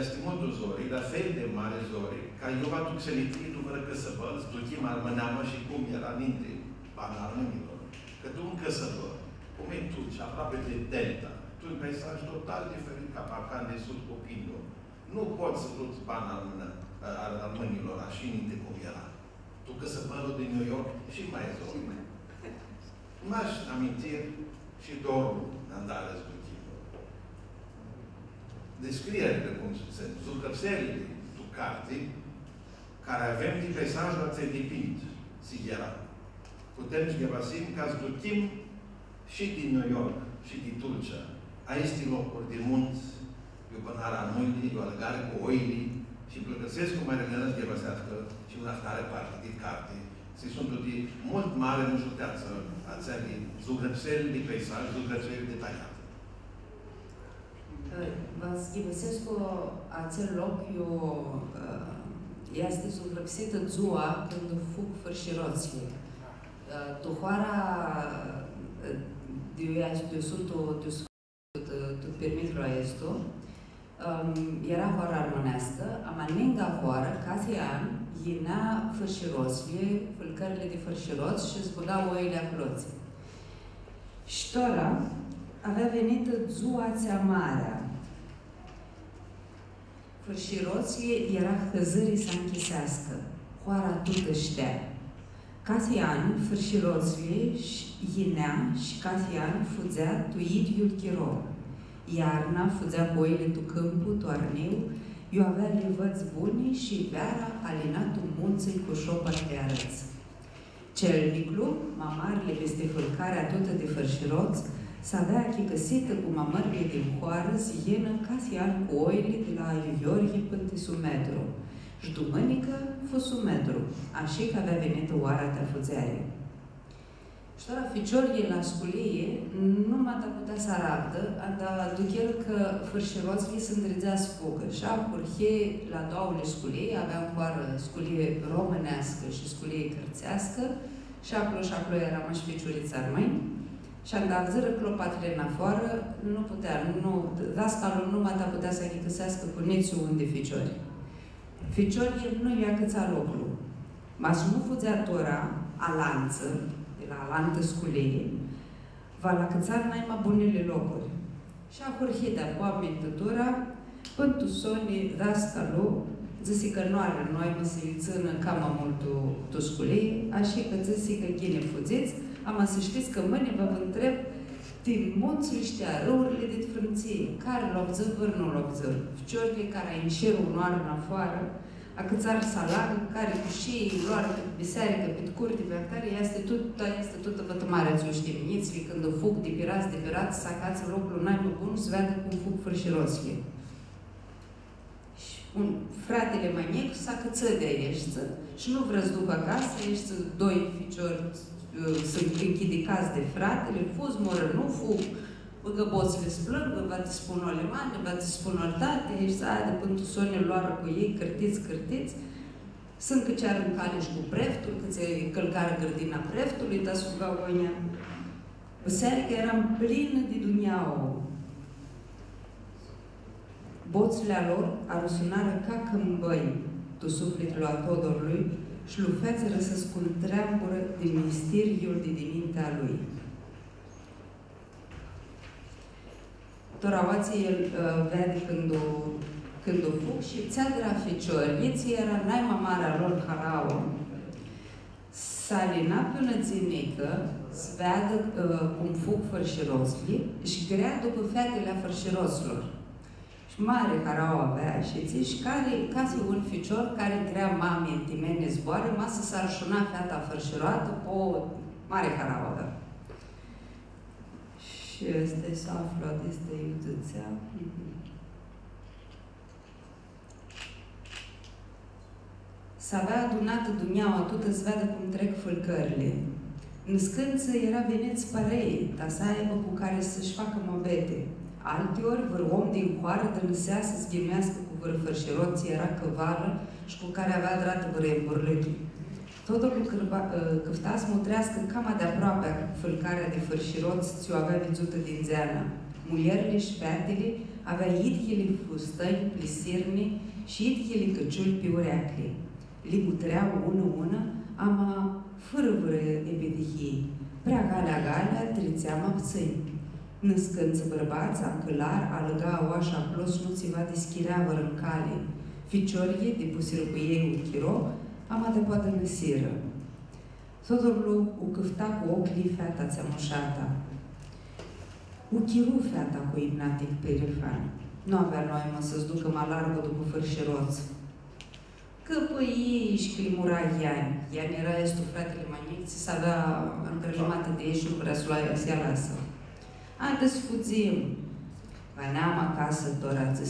estimatul zorii, la fel de mare zorii, ca Iova Tuxelitii, după că să văd, duchim armâneamă și cum era ninte banarmânilor. Că tu încă să văd, cum e tu, și aproape de delta, tu un peisaj total diferit ca Balcan de Sud cu Pindo. Nu poți să duci bani al, al, al mâinilor, așa ninte cum era. Tu că să din New York și mai zor. M-aș amintiri și dorul Andales Duchino. Descrierile, cum se zucățelile tu carte, care avem din peisajul a depind, sigera. Putem să găsim ca să ducim și din New York și din Tulcea, a este locuri de munți e o pânare a noilii, o alegare cu oilii și plăcăsesc cu mai răgănesc ghebăsească și una stare parte din carte. Se sunt de mult mare nu juteață a țării, zugrățeli de peisaj, zugrățeli detaliate. Was Gibesescu acel loc eu este zugrăpsită dzua când fug fărșiroții. Tuhoara de eu sunt de tu permit roiestu, era hoara armânească, amaninga hoară, casian, inea fărșiroslie, fâlcările de fărșiroți și zbăga oile acloți. Ștora avea venit zuația marea. Fărșiroție era hăzării să închisească. Hoara tută ștea. Casian, fărșiroție, inea și Casian fuzea tu idiul chiro. Iarna fuzea boile tu câmpul, tu arneu, eu avea livăți buni și veara alinatul munții cu șopa de arăți. Celniclu, mamarele peste fălcarea toată de fărșiroți, să avea chicăsită cu mamările din hoară, zienă, ca iar cu oile de la Iorghi până de sumetru. Și dumănică fost sumetru, așa că avea venit oara de fuzeare. Și la ficiorie la sculie, nu m-a putea să arată, dar duc el că fârșiroții sunt îndrăzea spugă. Și a curhe la două sculie, avea în coară sculie românească și sculie cărțească, și acolo și acolo era mă și ficiurița armăi. Și am dat zără clopatele în afară, nu putea, nu, dascalul nu mai putea să ghicăsească cu nici unde ficiori. Ficiori nu i-a căța locul. Mas nu fuzea tora a lanță, de la lantă sculeie, va la căța naima bunele locuri. Și a hurhida cu amintătura, până tu soni dascalul, zisi că nu are noi mă să țină cam mult tu sculei, așa că zisi că ghine fuziți, am să știți că mâine vă întreb din munții ăștia, râurile de frânție, care lobză, văr nu lobză, ficiorile care ai înșerul noară în afară, a cățar salară, care cu și luară pe biserică, pe curte, pe care este tot, este tot vătămarea ți știi miniții, când o fug de pirați, de pirați, să acață locul n-ai bun, să vadă cum fug fărșirosile. Un fratele mai mic s-a căță de ești și nu vreți după acasă, ești doi ficiori să închide caz de fratele, fuz, moră, nu fug, Băgă boțile splângă, va te spun o alemane, va te spun o tate, ești să de până tu sone luară cu ei, cârtiți, cârtiți. Sunt că ceară în cale și cu preftul, că ți călcare grădina preftului, dar suga oinea. Biserica eram plină de duniau. Boțile lor arăsunară ca câmbăi, tu sufletul al Todorului, și lufețără să scundreambură din misteriul de dimintea lui. Toraoații el uh, vede când o, când o fug și țeadra ficiori, era naima marea lor harao, salina până ținică, să vadă uh, cum fug fărșirosli și grea după fetele fărșiroslor. Și mare care au avea și ți și care, ca să un ficior care grea mame în timene zboare, masă s-ar șuna fata fărșiroată pe o mare care au avea. Și este să află este iuțățea. S avea adunat dumiaua tot îți vadă cum trec fâlcările. În scânță era veneți părei, ta să aibă cu care să-și facă mobete. Alteori, văr om din coară tânsea să schimbească cu vârfășeroții, era căvală și cu care avea drată vâremburlăchi. Totul câfta să mutrească cam de aproape fâlcarea de fărșiroți ți-o avea vizută din zeana. Mulierile și fetele avea idhile fustăni, plisirni și idhile căciuli pe ureacle. Li putreau ună-ună, ama fără vără epidihii. Prea galea-galea trițeam abțăni. Născând-ți bărbați, ancălar, alăga oașa plos, nu ți va deschirea în cale. Ficiorie, de pusiră cu ei un chiro, ama de poate năsiră. Todorlu u câfta cu ochii fata țemușata. U chiru fata cu imnatic perifan. Nu avea noi mă să-ți ducă mă largă după fărșiroț. Că pe ei și climura Iani. Iani era estul fratele Manic, să avea încrăjimată de ei și nu prea să lua lasă. Haideți fugim. Veneam acasă, tora ți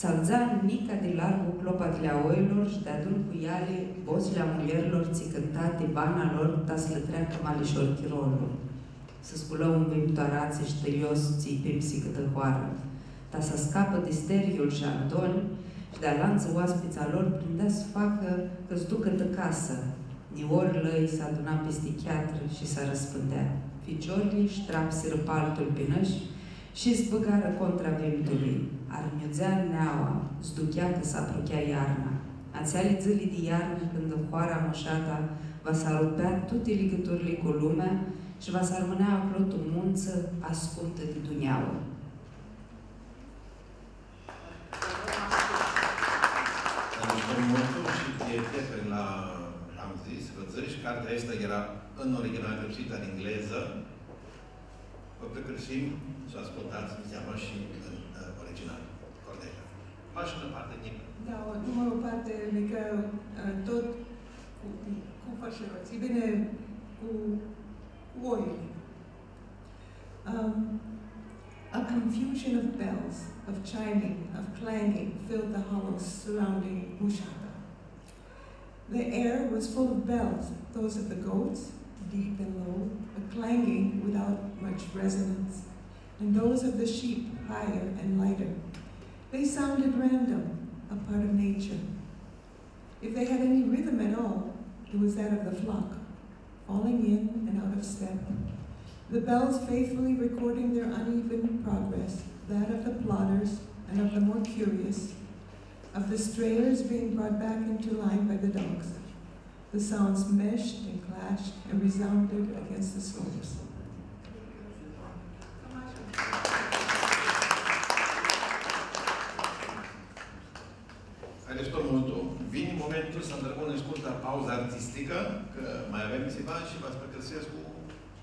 Todorlu. Salzan nica de largul clopatlea oilor și de adun cu iale vocile mulierilor ți cântate bana lor ta să le treacă malișor chirolul. Să sculă un vimtoarațe și tăios ți pipsi câtă hoară. Ta să scapă de steriul și Antoni și de lanță oaspița lor prindea să facă că-ți ducă de casă. Niori lăi s-a adunat peste chiatră și s-a răspândea. Ficiorii ștrapsiră paltul pinăși și zbăgară contra vântului. Armiuțea neaua, zduchea că s-a aprochea iarna. Ațeali zilii de iarnă, când în hoara mășata va s-a rupea toate legăturile cu lumea și va s-ar mânea acolo o munță ascuntă de duneaua. Mulțumim și prieteni la, am zis, Răzăși, cartea asta era în original traducită în engleză, uh. Da, o, mică, uh, tot cu, cu bine cu. Um, a confusion of bells, of chiming, of clanging filled the hollows surrounding Mushata. The air was full of bells, those of the goats, deep and low, but clanging without much resonance, and those of the sheep higher and lighter. They sounded random, a part of nature. If they had any rhythm at all, it was that of the flock, falling in and out of step. The bells faithfully recording their uneven progress, that of the plodders and of the more curious, of the strayers being brought back into line by the dogs. The sounds meshed and clashed and resounded against the slopes. Haideți tot multul. Vine momentul să îndrăgăm în scurtă pauză artistică, că mai avem ceva și vă spăcăsesc cu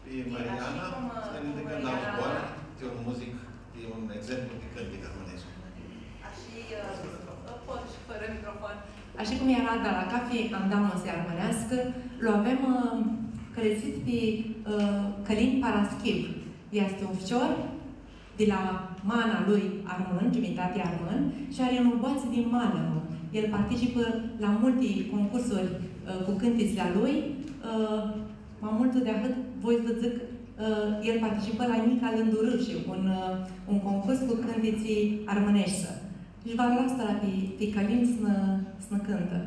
pe Mariana, să ne ridicăm la zboar, de un muzic, de un exemplu de cântic armonesc. Și pot și fără microfon. Așa cum era de la cafe Andamă se armânească, l avem uh, crescut pe uh, Călin Paraschiv. Este un ficior de la mana lui armân, jumătate armân, și are un boață din mană. El participă la multe concursuri uh, cu cântecile lui. Uh, mai mult de atât, voi să zic, uh, el participă la Mica Lândurâșe, un, uh, un concurs cu cântecii armânești. Deci v-am luat pe, pe Călin să, să cântă.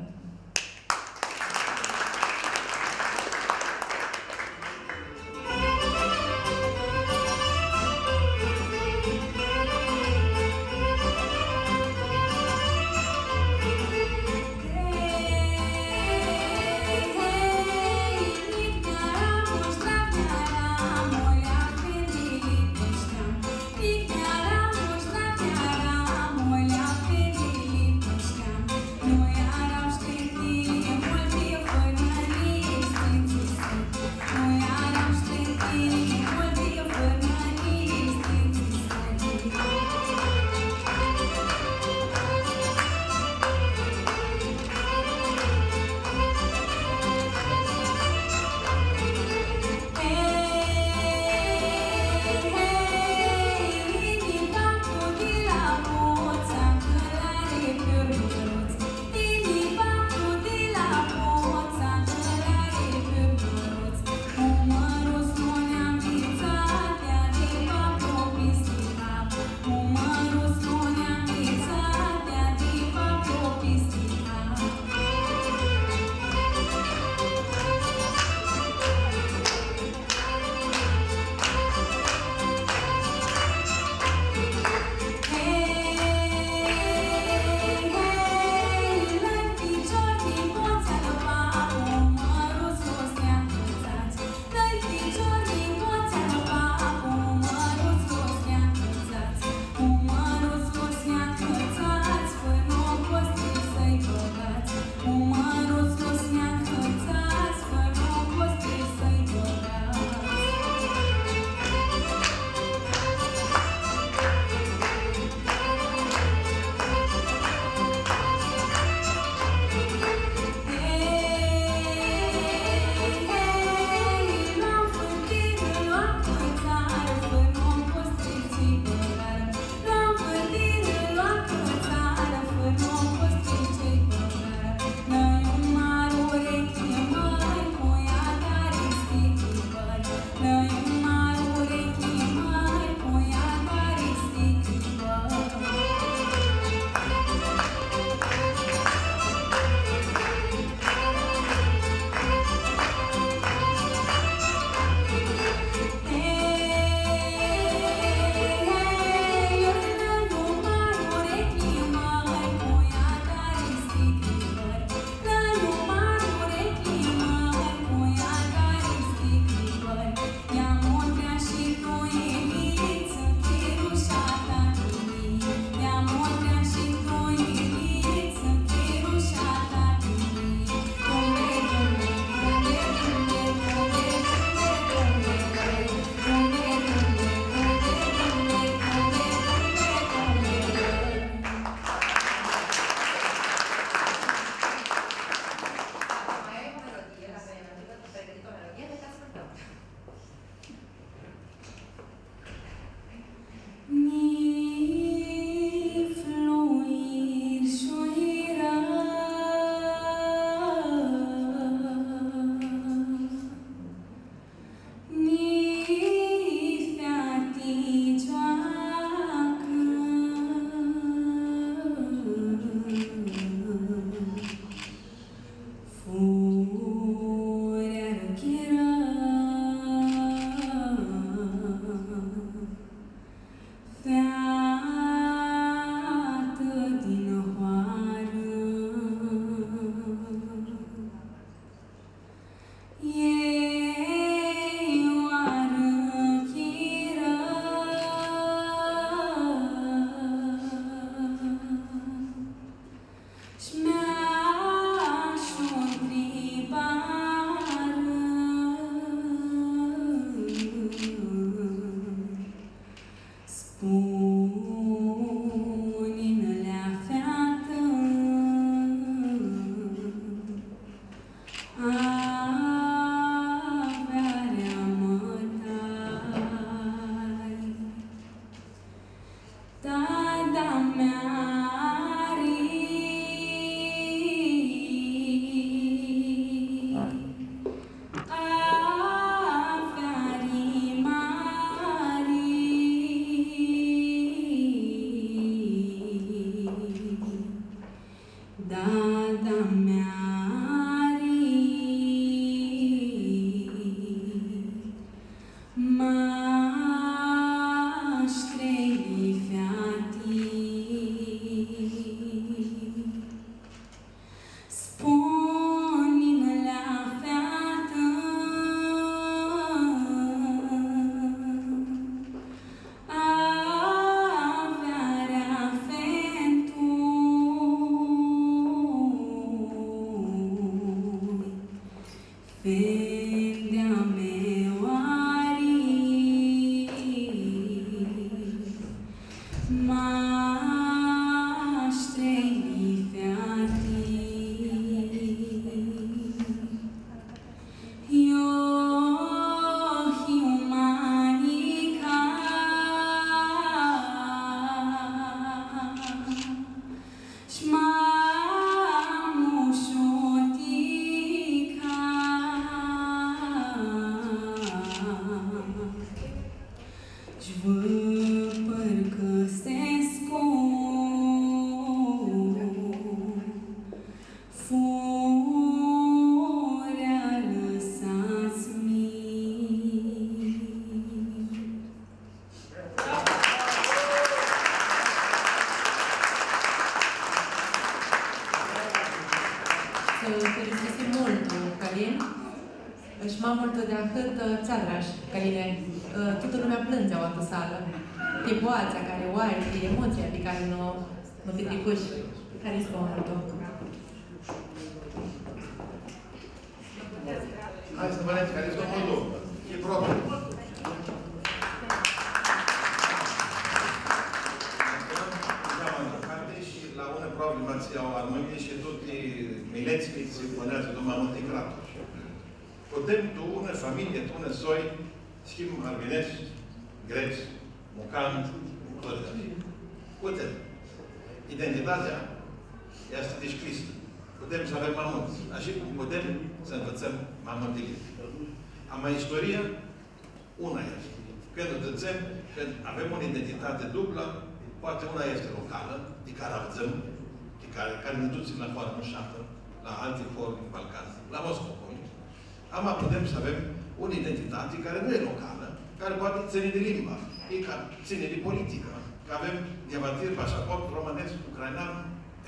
Am putem să avem o identitate care nu e locală, care poate ține de limba, e ca ține de politică, că avem debatir pașaport românesc, ucrainean,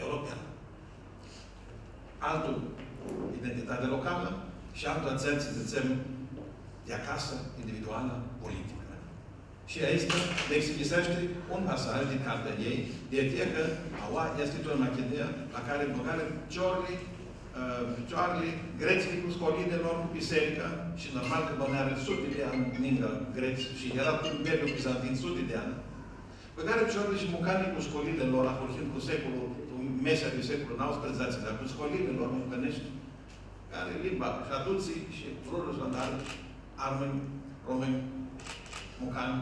european. Altul, identitate locală și altul ațel să zicem de acasă, individuală, politică. Și aici ne explicește un pasaj din cartea ei, de aceea că aua este o Machedonia la care băgare picioarele, uh, picioarele grețile cu scolidele lor cu biserica și normal că băneare sute de ani lângă greți și era tot mediul bizantin sute de ani. Băgare picioarele și mucanii cu scolidele lor, aproximativ cu secolul, cu mesia de secolul 19, dar cu scolidele lor mucănești, care limba și aduții și rurul jandar, armeni, români, mucani,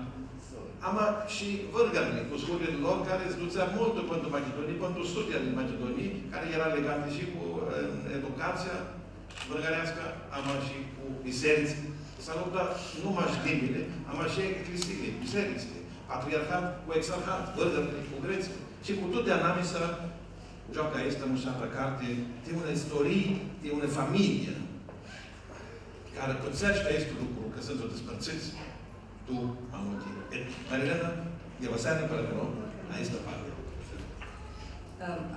ama și vârgările cu scurile lor care îți ducea mult pentru Macedonii, pentru studia din Macedonii, care era legată și cu uh, educația vârgărească, ama și cu biserici. S-a luptat numai și limbile, ama și eclesiile, bisericile, patriarhat cu exarhat, vârgările cu greți. Și cu toate analiza, joaca este mușată carte, de una istorie, de una familie, care pățește este lucru, că sunt o despărțiți, tu, mamuti. Marilena, je vas ena prvo, a ista parte.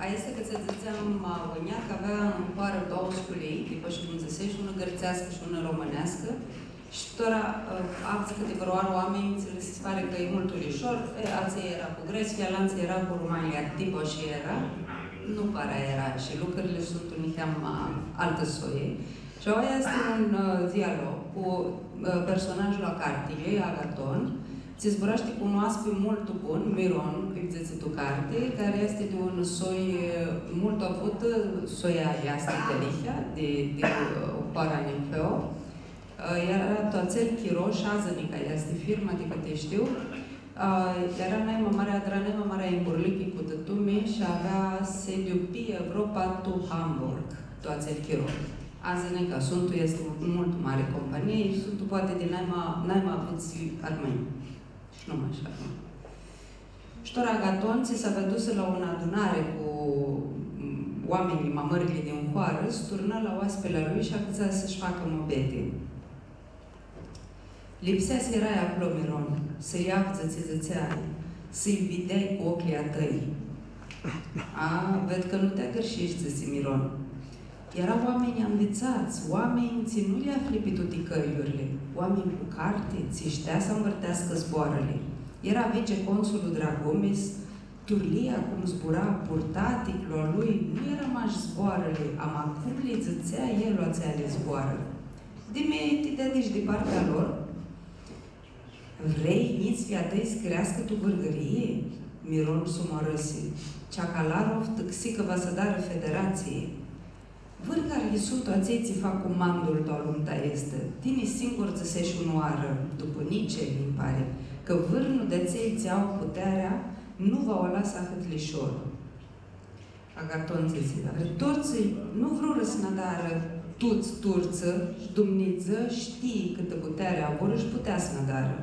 A este că să zicem Vânia că avea în pară două sculei, după și cum zicești, una gărțească și una românească. Și tora, alții câteva oară oameni, se le pare că e mult ușor, alții era cu Grecia, alții era cu România, tipă și era. Nu pare era și lucrurile sunt unicam altă soie. Și aia este un uh, dialog cu uh, personajul la cartiei, Agaton, se zburaște cu un oaspe mult bun, Miron, zice tu carte, care este de un soi mult avut, soia asta de lihia, de, de para Nimfeo. Era toțel Chiroș, Azănica este firma, de câte știu. era najmamarea, era najmamarea Imburliki cu tătume și avea sediu pe Europa tu Hamburg, toate Chiroș. AZNK, Suntul este o mult mare companie și Suntul poate din naima, naima avuți armeni. Și nu mai așa. Ștora Gatonții s-a dus la o adunare cu oamenii, mamările din Hoară, sturnă la oaspele lui și a să-și facă mobete. Lipsea să erai acolo, Miron, să ia zățeai, să-i vedeai cu ochii a tăi. A, ved că nu te agărșești, zăți Miron. Erau oameni ambițați, oameni ți nu le afli pe tuticăriurile, oameni cu carte, ți știa să învârtească zboarele. Era viceconsulul Dragomis, turlia cum zbura purtaticul lui, nu era mai zboarele, am acum le zățea el o ale zboară. Dime, te dedici de partea lor, Vrei nici via tăi să crească tu vârgărie? Miron sumărăsi. Ceacalarov tăxi că va să dară federație. Vârgarii sunt toații ți fac comandul to alumta este. Tine singur ți un oară, după nici îmi pare, că vârnul de ței ți au puterea, nu va o lasa hătlișor. Agaton zise, torții nu vreau răsnădară, tuți turță, Dumneză știi câtă putere vor și putea să nădară.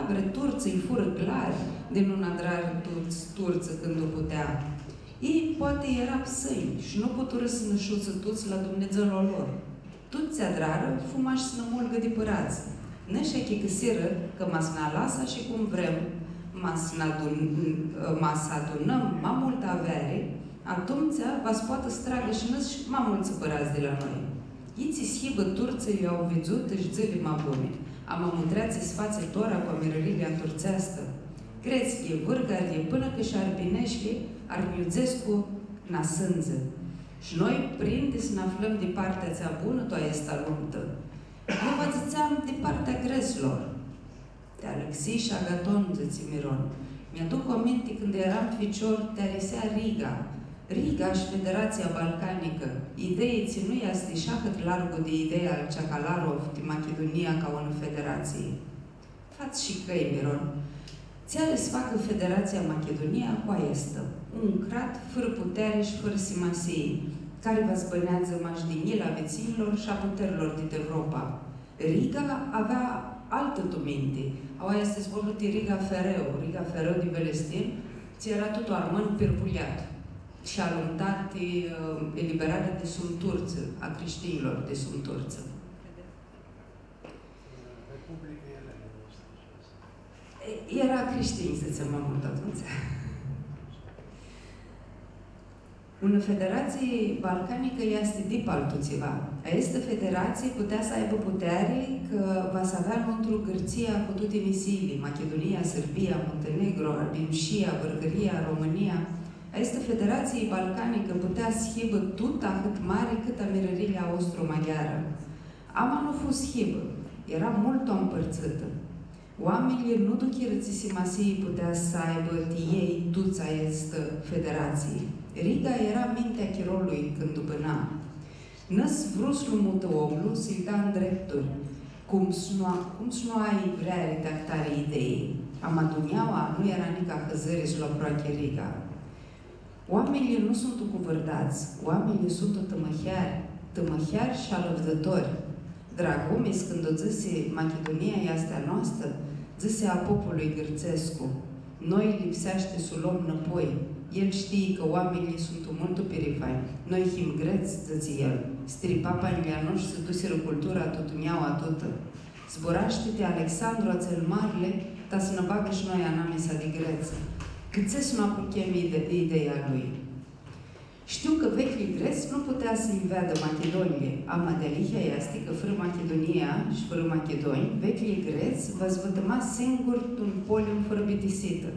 Abre turță, îi fură clar de nu nadrar turț, turță când o putea. Ei poate era psăi și nu putură să nășuță tuți la Dumnezeu lor. Tuți se adrară, fumaș să nămulgă de părați. Nășe chicăsiră că mas lasa și cum vrem, mas să adunăm mai multă avere, atunci va poată stragă și năs și mai mulți părați de la noi. Ei ți schibă turții au văzut și zile mai bune am amutreați sfațe tora cu mirărirea turțeastă. Greție, vârgarie, până că și arbinești, armiuțescu na sânză. Și noi prinde să ne aflăm de partea cea bună, to este luptă. Eu vă ziceam de partea greslor. De Alexei și Agaton, zice Miron. Mi-aduc aminte când eram ficior, te aresea Riga, Riga și Federația Balcanică, ideea ți nu este șahăt largă de ideea al Ceacalarov de Macedonia ca o federație. Fați și căi, Miron. Ți ales facă Federația Macedonia cu este, un crat fără putere și fără simasei, care vă zbănează mașdinila veținilor și a puterilor din Europa. Riga avea altă tuminte. Au este zborât Riga Fereu, Riga Fereu de Velestin, ți era tot armân perpuliat și a luptat uh, eliberarea de sunturță, a creștinilor de sunturță. Era creștin, să zicem mai mult atunci. Una federație balcanică este de altuțiva. Este federație putea să aibă putere că va să avea într-o gărția cu toate misiile, Macedonia, Serbia, Muntenegro, Albinșia, Bulgaria, România, este Federației Balcanică putea schibă tuta cât mare cât a mirărirea austro-maghiară. Ama nu fost schibă, era mult o împărțită. Oamenii nu duchirăți masii putea să aibă ei tuța este federație. Riga era mintea chirolului când după n-a. Năs vrus mută omul să-i da în drepturi, cum să nu, cum să nu ai vrea redactare idei. Amaduniaua nu era nica hăzări la proache Riga. Oamenii nu sunt cuvărdați, oamenii sunt tămăhiari, tămăhiari și alăvdători. Dragomis, când o zise Macedonia este a noastră, zise a poporului Gârțescu, noi lipsește să luăm înapoi. El știe că oamenii sunt mult perifai. Noi him greți, zice el, stripa noștri să duseră cultura tutuneau atută. Zboraște-te Alexandru cel Marle, ta să ne bagă și noi anamisa de greță. Cât să mă apropiem de ideea lui. Știu că vechiul gres nu putea să-i vadă Macedonie. Amadelihia este că fără Macedonia și fără Macedoni, vechiul gres va zvătăma singur un polium fără bitisită.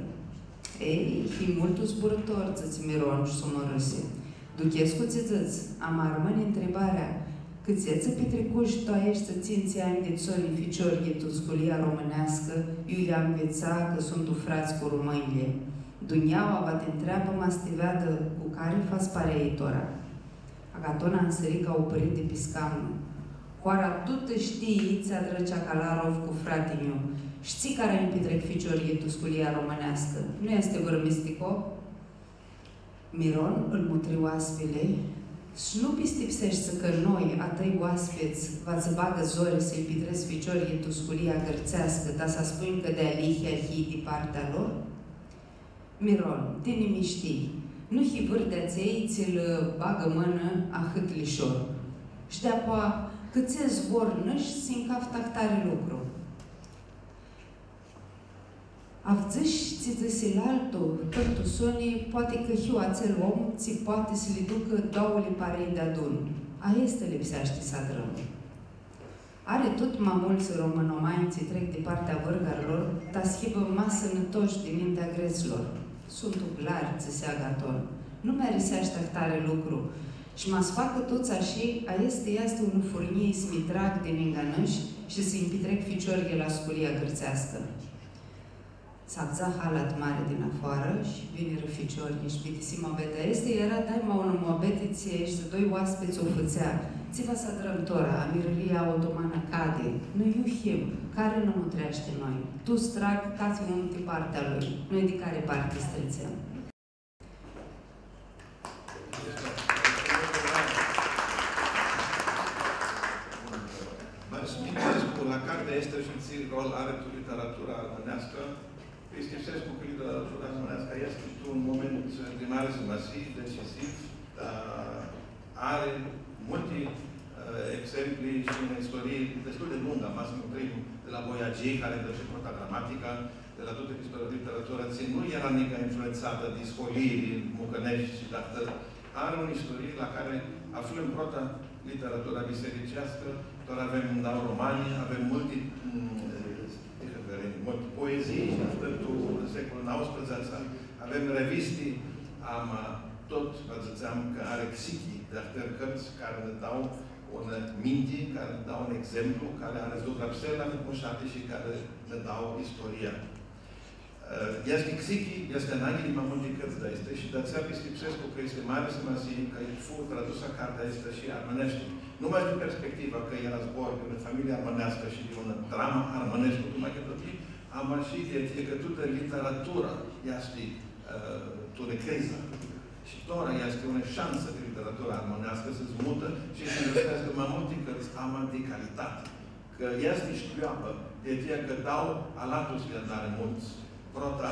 Ei, e mult zburător, ți Miron și Somorâse. Duchescu ți zăți, am rămâne întrebarea, câți ți petrecuși tu aici să ținți ani de țoni ficiori tu sculia românească, eu i-am învățat că sunt frați cu românile. Duniaua va te întreabă mastiveadă cu care faci pareitora. Agatona însări ca o părinte piscamnă. Coara tută știi ți-a drăcea Calarov cu fratimiu Știi care îmi petrec ficiorie tu sculia românească? Nu este vărmistico? Miron îl mutri oaspele și nu pistipsești că noi, a tăi oaspeți, v-ați bagă zore să-i pitresc ficiorie tu sculia gărțească, dar să spui că de alihia hi de partea lor? Miron, te nimiștii, nu hi vârdea ți ți-l bagă mână a hâtlișor. Și de-apoi, cât se zbor năși, si tare lucru. Avzâși ți zisi altul, pentru soni, poate că hiu acel om ți poate să li ducă două parei de adun. A este lipsește să adrăm. Are tot mai mulți românomani ți trec de partea vârgarilor, ta schibă masă nătoși din mintea greților. Sunt uglari, ți se agaton. Nu merisește tare lucru. Și mă facă toți așa, a este este un furnie smitrag din înganăși și să-i pitrec ficiorie la sculia gârțească. S-a halat mare din afară și vine răficiorii și pitisi mobeta este, era dai ma unul mobete ție și doi oaspeți o fățea. Ți va să drămtora, amirăria otomană cade. Nu iuhim, care nu mutrește noi. Tu strag, cați un de partea lui. Noi de care parte strățăm. la cartea este și rol are literatura românească Istisescu, că literatura românească este un moment de mare masiv, decisiv, dar are multe uh, exemple și în istorie destul de lungă, Massimo Trim, de la Boiagie, care dă și gramatica, de la toate istoria literatura, nu era nică influențată de scolii, mucănești și dar are o istorie la care aflăm prota literatura bisericească, doar avem dau romani, avem multe mm, multe poezii, pentru secolul XIX avem revisti, am tot, vă ziceam că are xichi de cărți care ne dau un minte, care ne dau un exemplu, care are zugrapsel la mușate și care ne dau istoria. Este xichi, este în Anglia mai multe cărți de este și de-ați Stipsescu că este mare să mă zic că e fu tradusă cartea este și armănește. Numai din perspectiva că era zbor de o familie armănească și de o dramă armănească, numai că tot am și de că toată literatura este uh, tunecreză. Și tora este o șansă de literatura armonească să se mută și să investească mai multe cărți ama de calitate. Că este știoapă de aceea că dau alatul să dare mulți. Prota,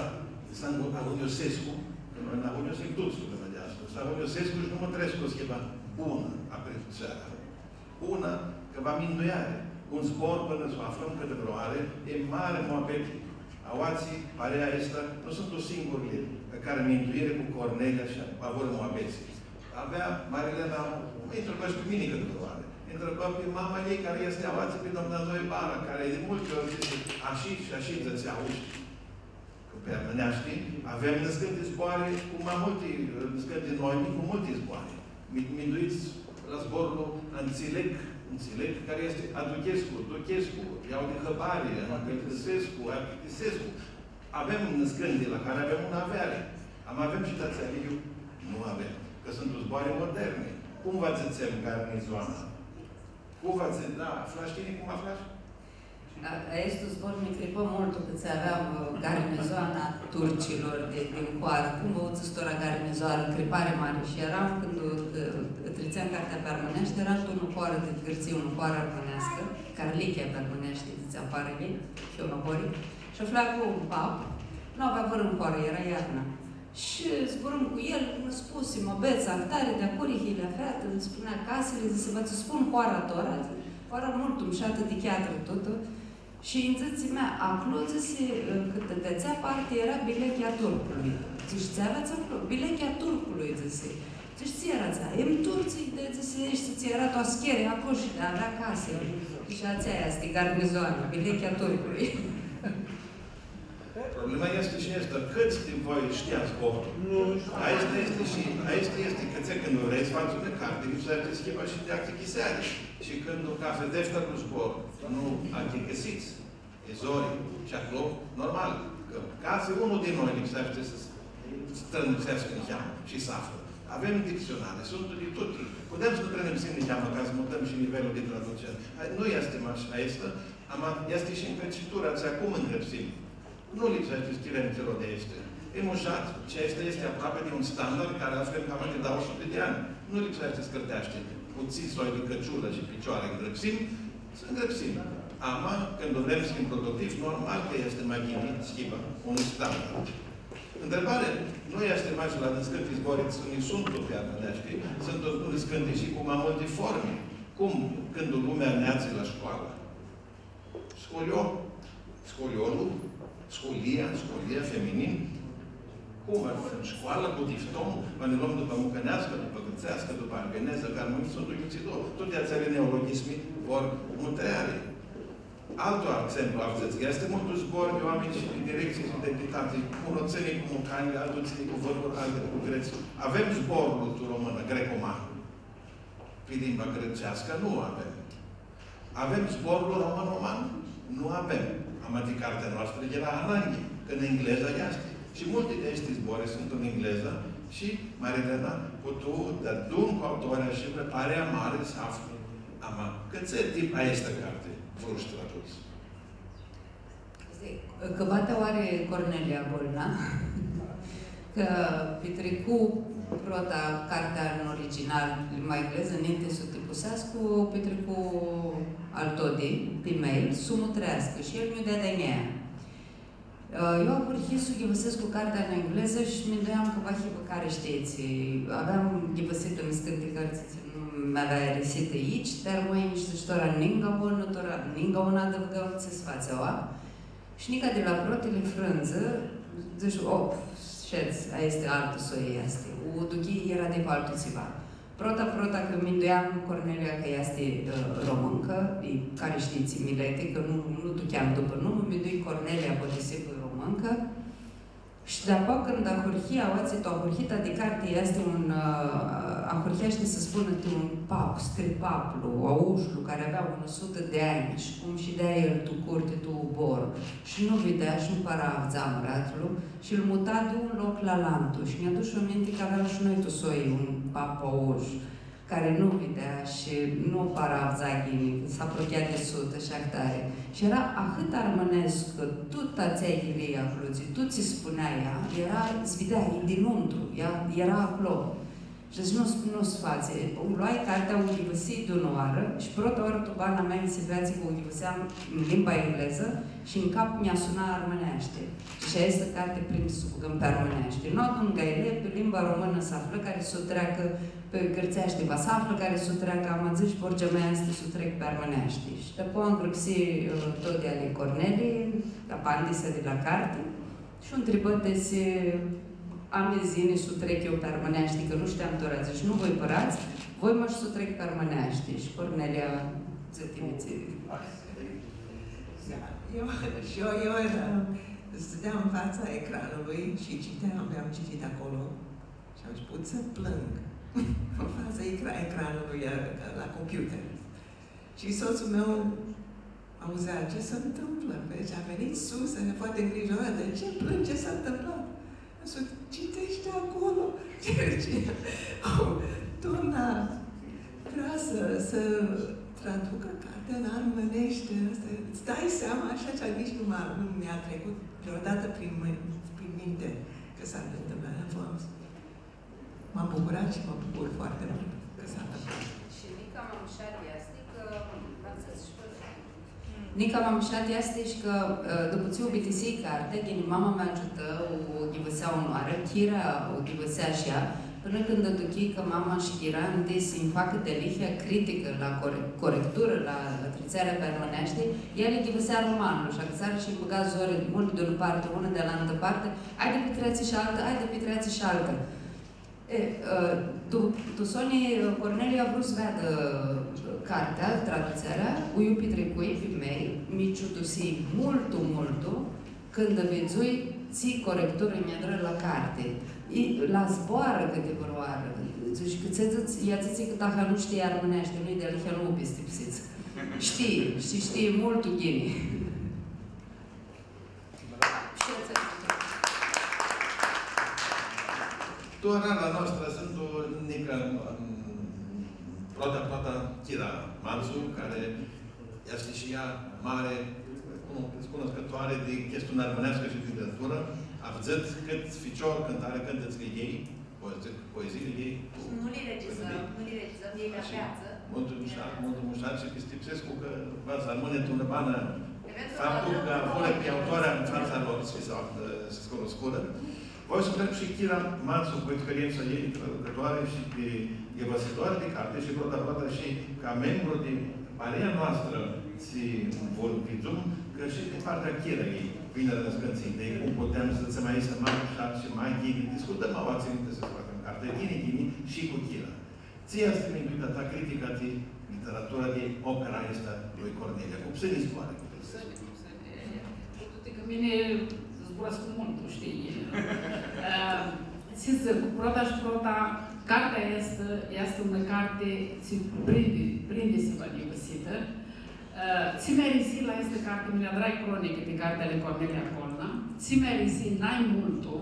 Sangu Agun Iosescu, că noi în Agun Iosescu toți să de asta. Agun Iosescu și nu mă trăiesc cu schimba bună apreciarea. Bună, că va minduiare un zbor până să aflăm că de are, e mare moabet. Aoații, parea asta, nu sunt o singură pe care mintuire cu Cornelia și avor moabeți. Avea Marilena, mă întreba și pe mine că de are. Întreba pe mama ei care este aoații pe doamna Zoe Bara, care de multe ori zice, așa și așa să-ți auzi. Că pe armâneaște, avem născând de zboare cu mai multe, născând de noi, cu multe zboare. Minduiți la zborul Înțeleg înțeleg, care este Aduchescu, Duchescu, iau de Hăbare, Anacătăsescu, Architisescu. Avem născândi la care avem un avere. Am avem și Tațaliu? Nu avem. Că sunt zboare moderne. Cum vă ținem garnizoana? Cum vă ținem? Da, aflați știi cum aflați? Este zbor mi clipă mult că ți aveam uh, garnizoana turcilor de, din coară. Cum vă uți stora garnizoară, cripare mare. Și eram când uh, trițeam cartea pe armânește, era tot un coară de gârție, un coară armânească, care lichea pe armânește, ți apare ei, și eu mă Și afla cu un pap, nu avea vără în coară, era iarna. Și zburăm cu el, mă spus, mă beți, altare, de acuri, hilea feată, îmi spunea casele, zice, vă ți spun coara tora, coara mult umșată de chiatră totul. Și în țății mea, acolo, zise, cât de țea parte era bilechea turcului. Zici, ți aveați acolo, bilechea turcului, zise. Zici, ți era țea. [LAUGHS] Problema este și asta, câți din voi știați sportul? Aici este și, aici este că ți când vrei să faci una carte, și să schimba și de actichiseare. Și când o cafea de cu sport, nu achicăsiți, e zori, și acolo, normal, că case unul din noi lipsește să strănuțească în cheamă și să află. Avem dicționare, sunt de tot. Putem să trăim în cheamă ca să mutăm și nivelul de traducere. Nu este așa, este Am, este și încălcitura, acum îndrepsim. Nu lipsește stilențelor de este. E mușat. Ce este, este aproape de un standard care aflăm cam de 200 de ani. Nu lipsește scârteaște. Puțin soi de căciulă și picioare îndrepsim, să îndrepsim. Ama, când vrem schimb prototip, normal că este mai ghimbit, schimbă un standard. Întrebare, nu este mai la descânti zboriți, nu sunt tot pe știi? Sunt tot descânti și cu mai multe forme. Cum când lumea neață la școală? Scolio, scoliolul, scolia, scolia feminin, cum ar fi în școală, cu diftom, mă ne luăm după mucănească, după gâțească, după argeneză, care nu sunt uițitor. Toate acele neologismi vor mutreare. Altul exemplu aveți, este multul zbor de oameni și de direcții și de entitate, cu roțenii, cu mucani, alții cu vorburi alte cu greți. Avem zborul română, greco-man. Pe limba grecească nu avem. Avem zborul român-roman? Nu avem. Am adică cartea noastră era înainte, când engleza este. Și multe de aceste zbore sunt în engleză și Marilena, cu tu, dar dun cu autoarea și parea mare să afli. Ama, cât se timp a este carte, vrut tradus? Că bate oare Cornelia Bolna? [LAUGHS] că Petrecu prota cartea în original, limba engleză, ninte să te pusească, Petrecu al todii, pe mail, să trăiască. Și el mi-a dat de eu am purhit să ghivăsesc cu cartea în engleză și mi doiam că va pe care știți. Aveam ghivăsit în scânte cărți, nu mi-avea resit aici, dar mai niște ștora ninga bună, tora ninga una adăugăm ce sfațeaua. Și nica de la protele frânză, deci, op, șeț, a este altă soie este. U duchi era de altul ceva. Prota, prota, că mi doiam Cornelia că este uh, româncă, care știți, milete, că nu, nu duceam după nume, mi doi Cornelia, poate se româncă. Și de apoi când a hurhia, oațit, a hurhita de carte este un, uh, a hurhește să spună că un pap, stripaplu, aușlu, care avea 100 de ani și cum și de el tu curte, tu bor. Și nu vedea și nu para zamăratlu și îl muta de un loc la lantu. Și mi-a dus o minte că aveam și noi tu soi un pap auș care nu vedea și nu para zagini, s-a apropiat de sută și tare. Și era atât armănesc că tu tațeai Ilia Cluții, tu ți spunea ea, era, îți vedea, e dinăuntru, ea era acolo. Și deci nu, nu sfațe. Luai cartea Univăsii de oară și prota oră tu bana mea în situație cu Univăseam în limba engleză și în cap mi-a sunat armânește. Și este carte prin să bugăm pe armânește. Not un gaile pe limba română să află care să o treacă pe gărțește va să află care să o treacă am și porcea mea este să o trec pe armânește. Și după am gropsi uh, tot de ale Cornelie, la pandisa de la carte și o întrebă de se am de zile să trec eu pe armânește, că nu știam torați. Și nu voi părați, voi mă să trec pe armânește. Și Cornelia zătimiți. Eu, și eu, eu eram, stăteam în fața ecranului și citeam, am citit acolo și am început să plâng [LAUGHS] în fața ecranului la computer. Și soțul meu auzea ce se întâmplă. Deci a venit sus, e foarte îngrijorat. De ce plâng? Ce s-a întâmplat? Să citește acolo. [LAUGHS] oh, doamna vrea să, să traducă cartea în armânește. Îți dai seama, așa ce nici nu, nu mi-a trecut deodată prin, prin minte că s-a întâmplat. M-am bucurat și mă bucur foarte mult că s-a întâmplat. Și Nica m-am este că Nica m-am este și că după ce obitisi carte, gini mama mea ajută o ghivăsea onoare, Chira o ghivăsea și ea, până când duchi că mama și Chira întâi să-mi facă delihia critică la corectură, la trițarea permanește, el le ghivăsea romanul, și că țară și băga zore mult de o parte, una de la altă parte, ai de pe și altă, ai de pe și altă. E, tu, tu Sony Cornelia a vrut să vadă cartea, traducerea, o iubi trecui pe mail, mi ciutusi multu, multu, când vizui ții corectură mi la carte. I, la zboară câte vreo Zici că ți ia ți că dacă nu știi armânește, nu-i de la nu peste psiți. Știi, și știi multul ghini. Toarana noastră sunt o nică prota, prota Chira Manzu, care este și ea mare cunoscătoare de chestiune armânească și literatură, a văzut cât ficior cântare cântăți ei, poeziile ei. Nu le regizăm, nu le regizăm, ei la viață. Mântul mușat, mântul mușat și Stipsescu că va să rămâne undeva în faptul că a fost pe autoarea în fața lor să se cunoscută. Voi să întreb și Chira Mansu, cu experiența ei traducătoare și pe evăsitoare de carte și protagonată și ca membru din parea noastră ți vorbim că și din partea Chira ei vine răzgânțite, cum putem să se mai să mai ușat și mai ghini. Discutăm mai o ținute să facem carte, ghini, ghini și cu Chira. Ție asta mi ta critica de literatura de opera asta lui Cornelia. Cum se dispare? Că mine zburăsc mult, tu știi. [LAUGHS] Ți cu Prota și Prota, cartea este, este una carte, ți prinde, prinde să vă nevăsită. Ți la este carte, mi a drag cronică de cartea lui Cornelia Colna. Ți merisi nai multul,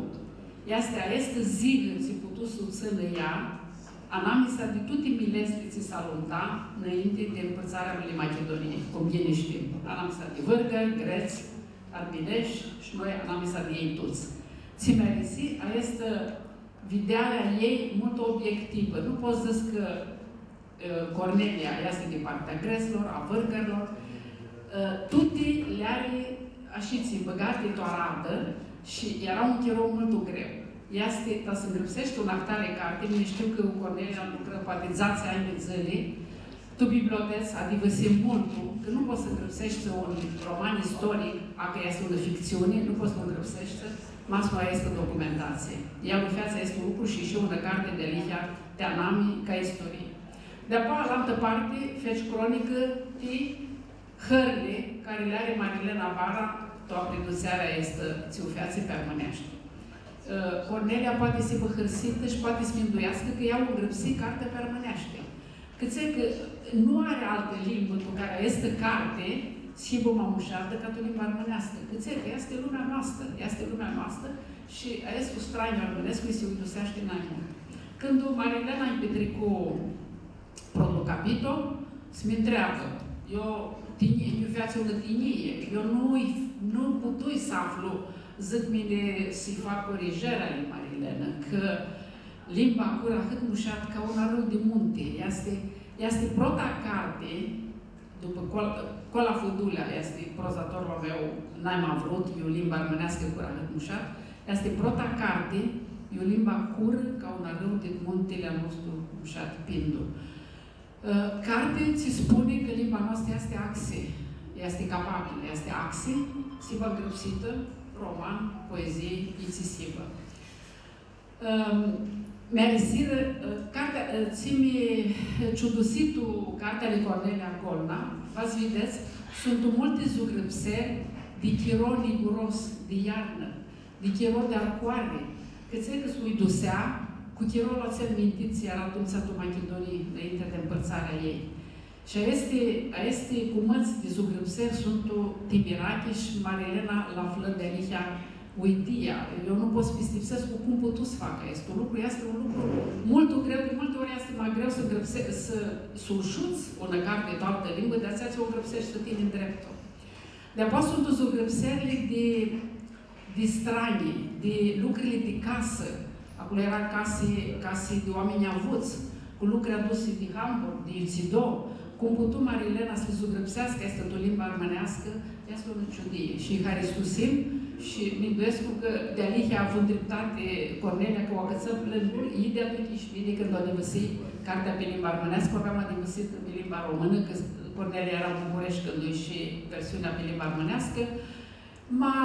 este este zilă ți putut să ea, anamisa de toate milestri ți s-a înainte de împărțarea lui Macedoniei, cum bine știm. Anamisa de vârgări, greți, arminești și noi anamisa de ei toți. Ți merisi este videarea ei mult obiectivă. Nu poți zic că Cornelia este din partea greslor, a vârgărilor, toate le are așiții băgate toaradă și era un chirou mult greu. Este, ca să îndrăpsești un actare carte, mine știu că Cornelia lucră poate zați ani de zile, tu biblioteți, adică se multul, că nu poți să îndrăpsești un roman istoric, a că este o ficțiune, nu poți să îndrăpsești, masma este documentație. Ea în viața este un lucru și și o carte de Ligia Teanami ca istorie. De apoi, la altă parte, feci cronică de hărle care le are Marilena Vara, toată seara este țiufiații permânești. Uh, Cornelia poate să fie hărsită și poate să înduiască că ea o îngrăpsi carte permânește. Că că nu are altă limbă cu care este carte, schimbă mamușardă ca o limbă armânească. Că că este lumea noastră, este lumea noastră și este un straniu armânesc, îi se udusește mai mult. Când Marilena îi petrecu pronto capitol, se me întreabă, eu, tine, eu viața o tinie, eu nu, nu putui să aflu, zic mine să-i fac corijarea lui Marilena, că limba cura cât mușat ca un arul de munte. Este, este prota carte, după Cola Fudulea, este prozatorul meu, n-ai mai vrut, e o limba armânească cura cât mușat, este prota carte, e o limba cur ca un arâu de muntele nostru mușat, pindu. Uh, carte ți spune că limba noastră este axe, este capabilă, este axe, sivă grăpsită, roman, poezie, incesivă. Um, mi-a resiră, uh, cartea, uh, ți-mi ciudusitul cartea lui Cornelia Golna, v-ați vedeți, sunt multe zugrăpseri de chirol liguros, de iarnă, de chirol de arcoare, că ți că sunt dusea, cu Tirol ați mintit, era Dumțatul Macedoniei înainte de împărțarea ei. Și este, este cu măți de zugrâpseri sunt Timirache și Marilena la flări de Alihia Uitia. Eu nu pot să pistipsesc cu cum potu să facă. Este un lucru, este un lucru mult greu, de multe ori este mai greu să, grăpse, să, să ușuți o năcarte de altă limbă, de aceea ți-o grăpsești să tine în dreptul. De apoi sunt zugrăpserile de, de strani, de lucrurile de casă, Acolo era case, case de oameni avuți, cu lucruri aduse din Hamburg, din Iuțido. Cum putu Marilena să zugrăpsească, este o limbă armânească, este o ciudie. Și Haristusim, și mi-nduiesc că de alihi a avut dreptate Cornelia, că o căță plângul, ei de atunci și vine când a devăsit cartea pe limba armânească, aveam a devăsit pe limba română, că Cornelia era bucurești când și versiunea pe limba armânească, m-a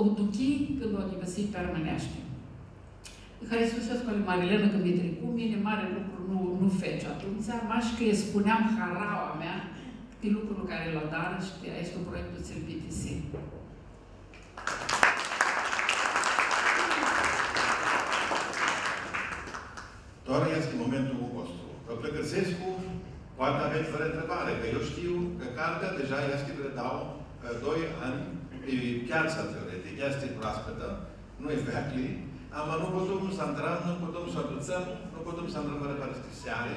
o duchi când o devăsit pe armânească care spusesc cu Marilena când mi cu mine, mare lucru nu, nu fece. Atunci, maș că îi spuneam haraua mea pe lucrul care l-a dat și că este un proiectul țel PTC. Doamne, este momentul vostru. Dr. Găsescu, poate aveți fără întrebare, că eu știu că cartea deja este de doi ani pe piața teoretic, este proaspătă, nu e veacli, am nu putem să intrăm, nu putem să aducem, nu putem să intrăm fără scrisoare,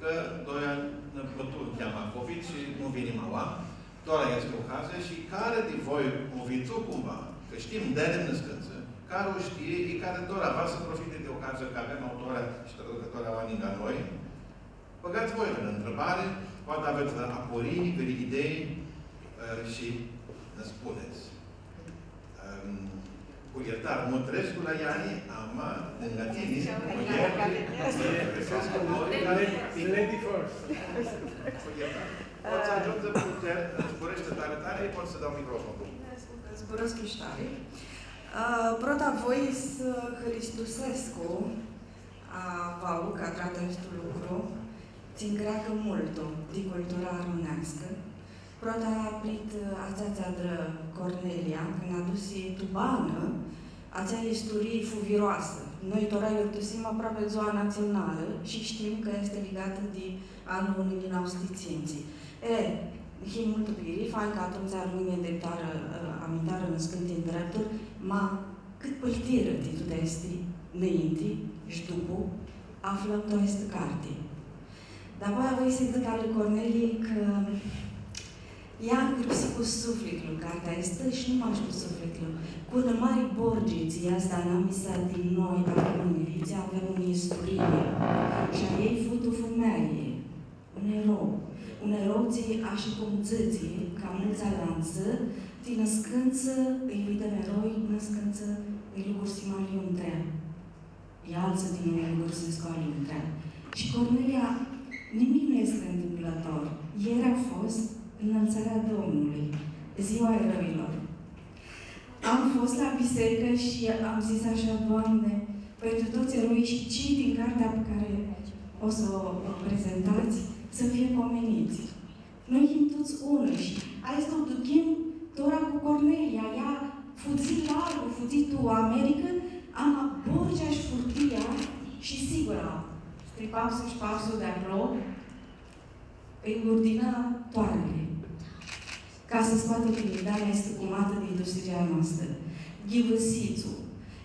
că doi ani nu putem cheama COVID și nu vine mai Tora este ocazia și care de voi ovițu cumva, că știm de născânță, care o știe, e care Tora va să profite de ocazia că avem autora și traducătoarea Aninga noi, băgați voi în întrebare, poate aveți aporii, veri idei uh, și ne spuneți. Um, cu iertare, Motrescu la Iani, ama, lângă tine, cu iertare, găsesc un mod care... Lady first. Cu iertare. Poți ajunge putere, zborește tare tare, poți să dau microfonul. Zborowski Sztary. Proda voice Hristosescu a vau, ca trată este lucru, țin greacă multo de cultura românească. Proda a plit ațața de Cornelia, când a dus tubană, acea istorie fuviroasă. Noi tora tusim aproape zoa națională și știm că este legată de anul unii din austițienții. E, e mult bine, fain că atunci rămâne de tară, amintară în scântin drepturi, ma cât păltiră de tu este înainte și după, aflăm că este carte. Dar apoi voi să zic al Cornelie că ea a încurpsit cu sufletul cartea este și nu mai cu sufletul. Cu în mari borgiții asta n-am misat din noi, dacă nu avem o istorie. Și a ei futu femeie, un erou uneroții așa cum țâții, ca mulți alanță, ti născânță, îi videm eroi, născânță, îi lucruri malium trea. E alță din noi lucruri să scoali trea. Și Cornelia, nimic nu este întâmplător. Ieri a fost înălțarea Domnului, ziua eroilor. Am fost la biserică și am zis așa, Doamne, pentru toți eroii și cei din cartea pe care o să o prezentați, să fie pomeniți. Noi suntem toți ună și aici o ducem Tora cu Cornelia, ea fuzit largul, fuzit tu Americă, am Borgia și Furtia și sigur, spre papsul și șpapsul de acolo, îi ordina toarele. Ca să scoată Trinidarea este cumată de industria noastră. Ghivăsițu.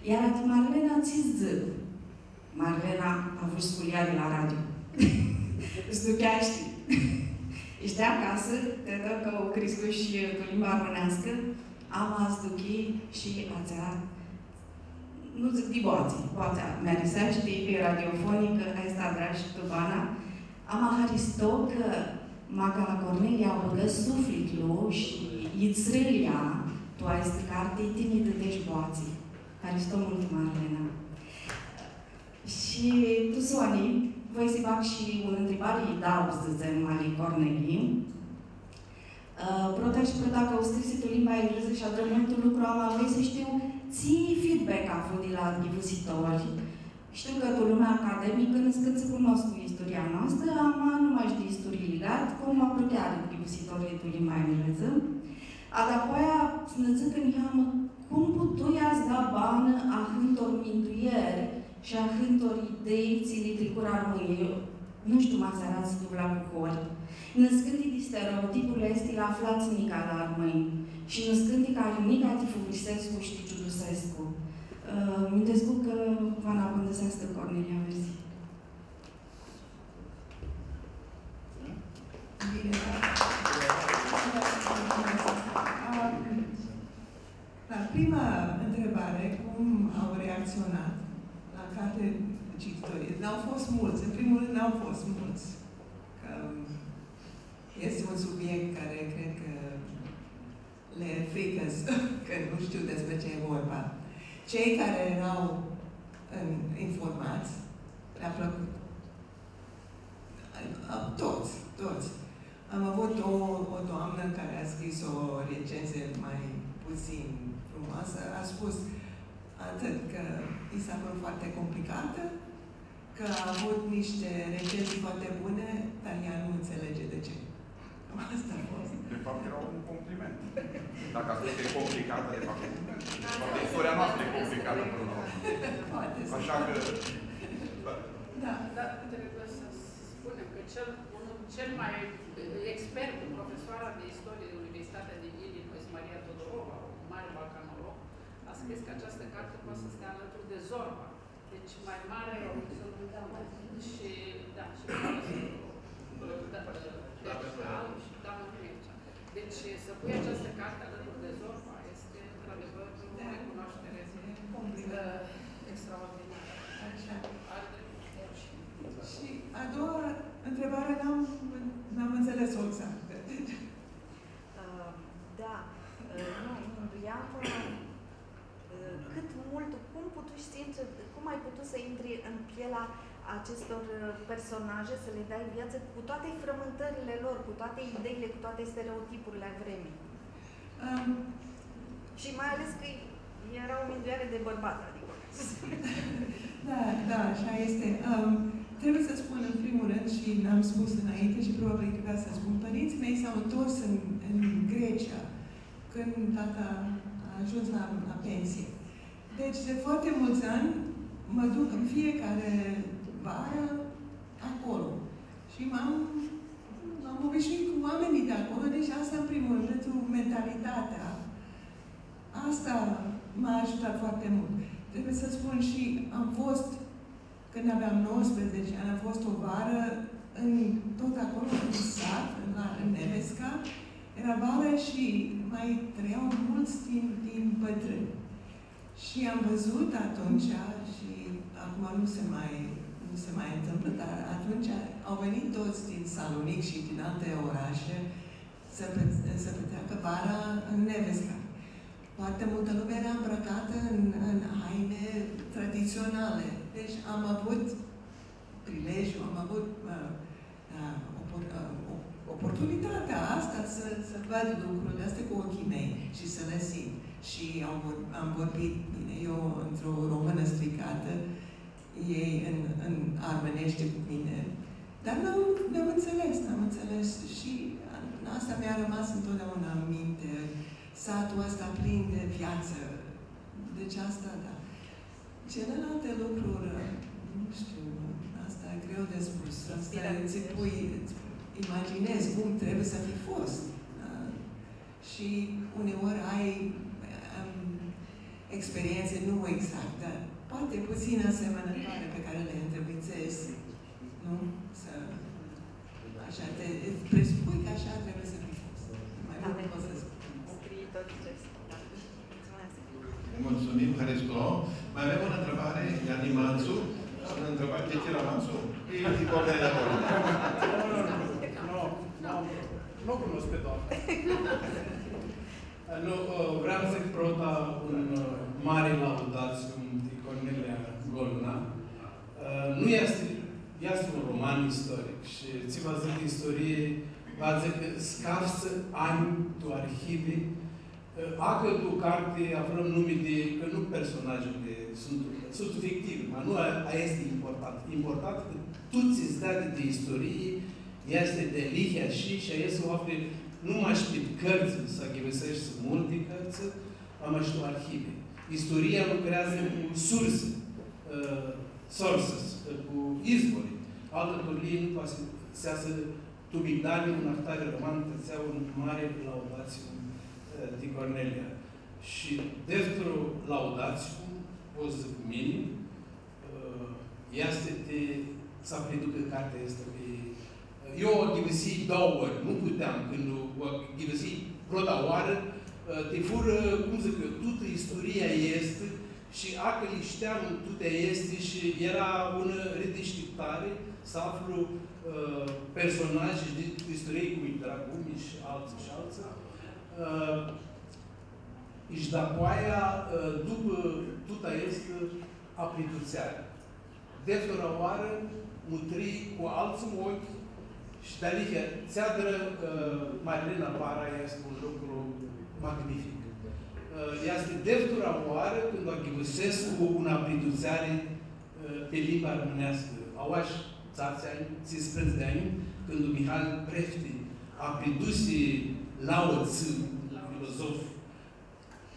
Iar Marlena ți Marlena a vrut sculia de la radio. [LAUGHS] zducheaști. [LAUGHS] Ești de acasă, te dă că o crescut și cu limba românească, am a zduchi și ațea, nu zic de boații, poate merisaci de radiofonică, asta dragi bana, am a haristo că maga Cornelia băgă sufletul și ițrâlia, tu ai este carte, tine dădești boații. Haristo mult, Marlena. Și tu, Sony, voi să fac și o întrebare, da, să zicem, Mali Cornelii. Uh, Prota și Prota, că o scris tu limba engleză și adră multul lucru, am avut să știu ții feedback a fost de la divuzitori. Știu că tu lumea academică, când să cunosc cu istoria noastră, am nu mai știu istorie legat, cum apropiat de divuzitorii tu limba engleză. A da aia, să ne zic în cum putui ați da bană a hântor mintuieri și a hântor idei ținit tricura României. Nu știu mai să arăți tu la bucori. Născântii de stereotipurile este la aflați mica la armăi și născântii ca mica de Fuvisescu și de Ciudusescu. Uh, Mintesc că va napândăsească Cornelia Verzi. Bine, La prima întrebare, cum au reacționat? Carte cititorii. N-au fost mulți. În primul rând, n-au fost mulți. Că este un subiect care cred că le frică [LAUGHS] că nu știu despre ce e vorba. Cei care erau în, informați, le-a plăcut. Toți, toți. Am avut o, o doamnă care a scris o recenzie mai puțin frumoasă, a spus atât că i s-a părut foarte complicată, că a avut niște recenzii foarte bune, dar ea nu înțelege de ce. Asta a fost. De fapt, era un compliment. Dacă a spus că e complicată, de fapt, poate istoria noastră e complicată până la Poate Așa că... Da. Da, trebuie să spunem că cel, unul, cel mai expert, profesoara de istorie de Universitatea din Illinois, Maria Todorova, un mare balcanolog, a scris că această carte poate să stea alături de Zorba. Deci mai mare și da, și da, și da, și Deci să pui această carte alături de Zorba este, într-adevăr, o recunoaștere uh, extraordinară. Așa. Are dreptul și Și a doua întrebare n-am, n-am înțeles-o exact. Uh, Da, uh, nu, mândruiam uh, cât mult, cum puteți simți, cum ai putut să intri în pielea acestor uh, personaje, să le dai viață cu toate frământările lor, cu toate ideile, cu toate stereotipurile vremii. Um, Și mai ales că era o mândruiare de bărbat, adică. [LAUGHS] Da, da, așa este. Um, trebuie să spun în primul rând și n-am spus înainte și probabil că să spun, părinții mei s-au întors în, în Grecia când tata a ajuns la, la pensie. Deci de foarte mulți ani mă duc în fiecare vară acolo. Și m-am, m-am obișnuit cu oamenii de acolo, deci asta în primul rând, pentru mentalitatea. Asta m-a ajutat foarte mult. Trebuie să spun și am fost, când aveam 19 ani, am fost o vară în, tot acolo, în sat, în, la, în Nevesca. Era vară și mai trăiau mulți din, din bătrâni. Și am văzut atunci, și acum nu se mai, nu se mai întâmplă, dar atunci au venit toți din Salonic și din alte orașe să, pe- să petreacă vara în Nevesca. Foarte multă lume era îmbrăcată în, în haine tradiționale. Deci am avut prilejul, am avut uh, uh, opor, uh, o- oportunitatea asta să, să văd lucrurile astea cu ochii mei și să le simt. Și am, vor- am vorbit, bine, eu într-o română stricată, ei în, în armenește cu mine. Dar n-am, n-am înțeles, n-am înțeles și asta mi-a rămas întotdeauna în minte. Satul ăsta plin de viață. Deci asta, da. Celelalte lucruri, nu știu, asta e greu de spus. Asta îți pui, îți imaginezi cum trebuie să fi fost. Da? Și uneori ai um, experiențe nu exact, dar poate puțin asemănătoare pe care le întrebuințezi. Nu? Să, așa, te îți presupui că așa trebuie să fi fost. Mai mult nu pot să spun. Scrii tot ce da. Mulțumesc. Mulțumim, Haristo. Mai avem o întrebare, Iani Manțu. Am întrebat de ce era Manțu? E din Cornelia Cornelia. Nu, nu, nu cunosc pe doamna. [LAUGHS] Nu, uh, vreau să prota un uh, mare laudațiu de Cornelia Golna. Uh, Nu este, este un roman istoric și ți vă zic istorie, vă zic că scafsă ani tu arhive, Acă tu carte aflăm nume de, că nu personajele sunt, sunt fictive, dar nu aia este important. Important că tu ți date de istorie, este de lihia și și aia să ofere nu mai știu cărți, să ghivesești sunt multe cărți, am mai știu arhive. Istoria lucrează cu surse, uh, sources, uh, cu izvori. Altă turlie nu poate să iasă tubidani, un artare roman, să un mare laudațiu uh, de Cornelia. Și dentro laudațiu, o să cu mine, uh, este de să preducă cartea asta pe eu o ghivăsi două ori, nu puteam, când o ghivăsi prota oară, te fură, cum zic eu, toată istoria este și acă li știam toate este și era una redeșteptare să aflu uh, personaje de istorie cum e Dragumi și alții și alții. Uh, și după aia, uh, după tuta este apliduțeare. De oară, mutri cu alții ochi și de aici, țeadră uh, Marilena Para este un lucru magnific. Uh, este deftura oară când o ghivăsesc cu una priduțare uh, pe limba românească. Auaș, țați ani, ți sprânz de ani, când Mihai Prefti a priduse Lao Tzu, filozof,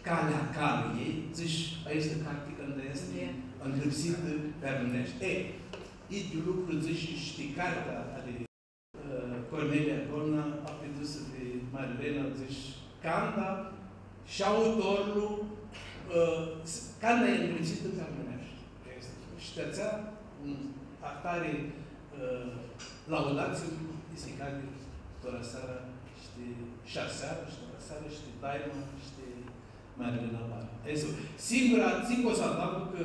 calea calului ei, zici, aici este carte când este înhârsită pe românești. Ei, e de lucru, zici, știi cartea ale Cornelia Corna a pedusă de Marilena, zici, Canda și autorul, uh, Canda e îndrăcită pe armenești. Și tățea un atare uh, laudațiu, este care toată seara și știi Șaseară, știi Răseară, știi Daima, știi Marilena Bar. Este singura, singur să adaug că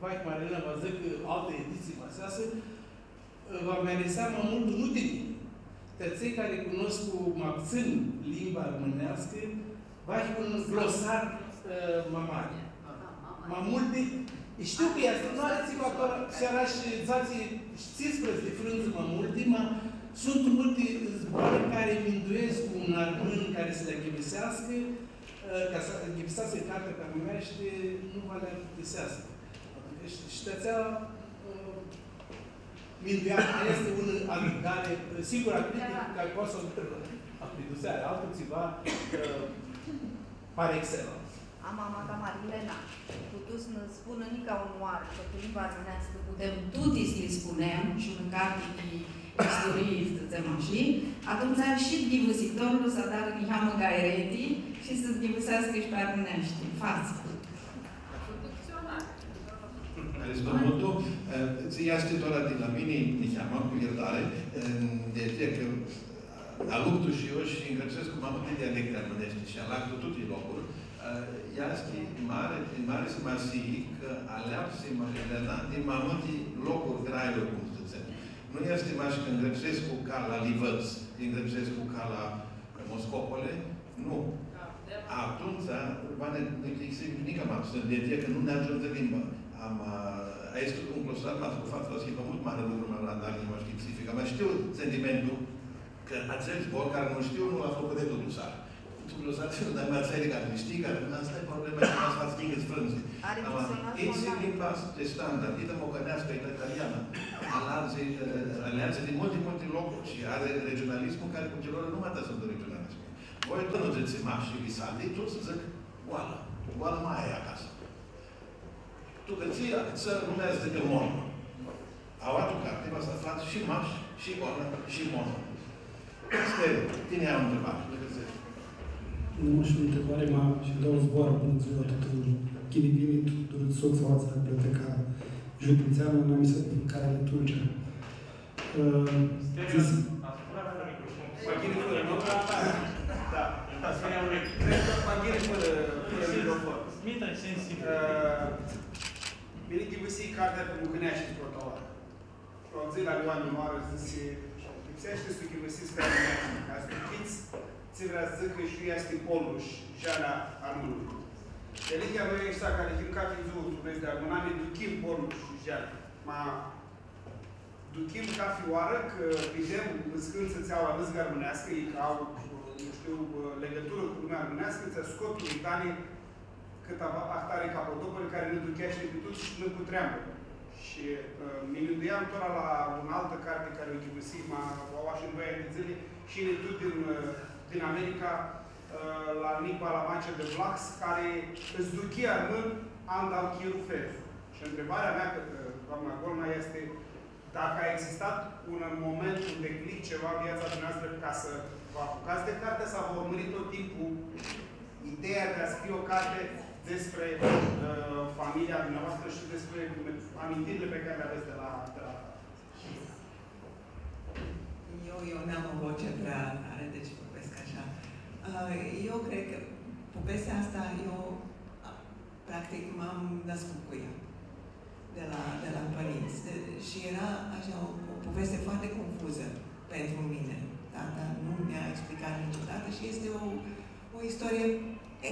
vai Marilena va zic că alte ediții măseasă va merisa mai mult nu de mine. Dar cei care cunosc cu mă limba românească, va fi un glosar uh, mamare. Mai multe știu că este, nu areți-vă acolo, seara și zații, știți de frânză mai multe, mă, sunt multe zboare care minduiesc cu un armân care să le ghibisească, ca să ghibisească cartea pe numește, nu va le ghibisească. Și tățea minduiască este un aligare, sigur, critică care poate să o apliduseare, altul țiva par excellent. Am mama ta Marilena, putu să ne spună nica un oară, că cu limba românească putem tuti să le spunem și un carte de istorie, să zicem așa, atunci ar și divisitorul să dar nihamă gaireti și să divisească și pe armânești. Față. Este molto, eh, este ora de la mine, nihamă, cu iertare, de ce că aluptu și eu și îngățesc cu mai multe dialecte armânești și alactul tutti locuri, Iaski mare, mare se masii că aleapse Marilena din mai multe locuri graiului, cum să zicem. Nu este mai că îngrețescu ca la Livăț, îngrețescu ca la Moscopole, nu. Atunci, va ne nici am să de că nu ne ajunge limba. Am, aici un glosar m-a făcut față la schimbă mult mare lucru m-a dat limba științifică. Mai știu sentimentul că acel zbor care nu știu nu l-a făcut de tot dosar filozofiul dar mai țări care știi, care asta e problema că asta faci tingă frânzi. Eți limba de standard, dita mocănească, italiană, alianțe, alianțe din multe, multe locuri și are regionalismul care cu celor nu mai sunt regionalism. Voi tot nu ziceți maș și visandi, tu să zic oală. Oală mai ai acasă. Tu Tugăția să numează de mono. Au aducat tema asta, frate, și maș, și gonă, și mono. Este, tine am întrebat, tugăția. Nu și întrebare ma și dau zbor până ziua tuturor. Chili primit tuturor soț sau uh, ați biblioteca județeană în amisă în care le Turcia. Da, da, să ne urechi. Cred că mă gândesc fără microfon. Smita e sensibil. Milintivăsii cartea pe Mucânea în Protolar. Și au zis la Ioan Mimoară, zise, lipsește suchivăsii spre Mucânea. Ca să fiți, ți vrea să zic că și ea este polul și alea anului. Religia lui este care chimca fiind zul, vezi, dar un ane duchim polul și jale. Ma duchim ca fioară, că vedem în scânță țeaua răzgă armânească, ei că au, nu știu, legătură cu lumea armânească, ți-a scot unitanii cât ahtare capodopări care ne duchește pe toți și nu cu treabă. Și uh, mi gândeam tot la o altă carte care o găsim, o așa în doi ani de zile, și ne tot din uh, din America uh, la Nicu Alamacea de Vlax, care îți duchea în andal chirufer. Și întrebarea mea, că doamna Golna, este dacă a existat un moment, un declic, ceva în viața dumneavoastră ca să vă apucați de carte sau vă urmări tot timpul ideea de a scrie o carte despre uh, familia dumneavoastră și despre amintirile pe care le aveți de la, de la eu, eu n-am o voce prea tare, deci Uh, eu cred că povestea asta, eu practic m-am născut cu ea de la, de la părinți. De, și era așa o, o poveste foarte confuză pentru mine. Tata nu mi-a explicat niciodată și este o, o istorie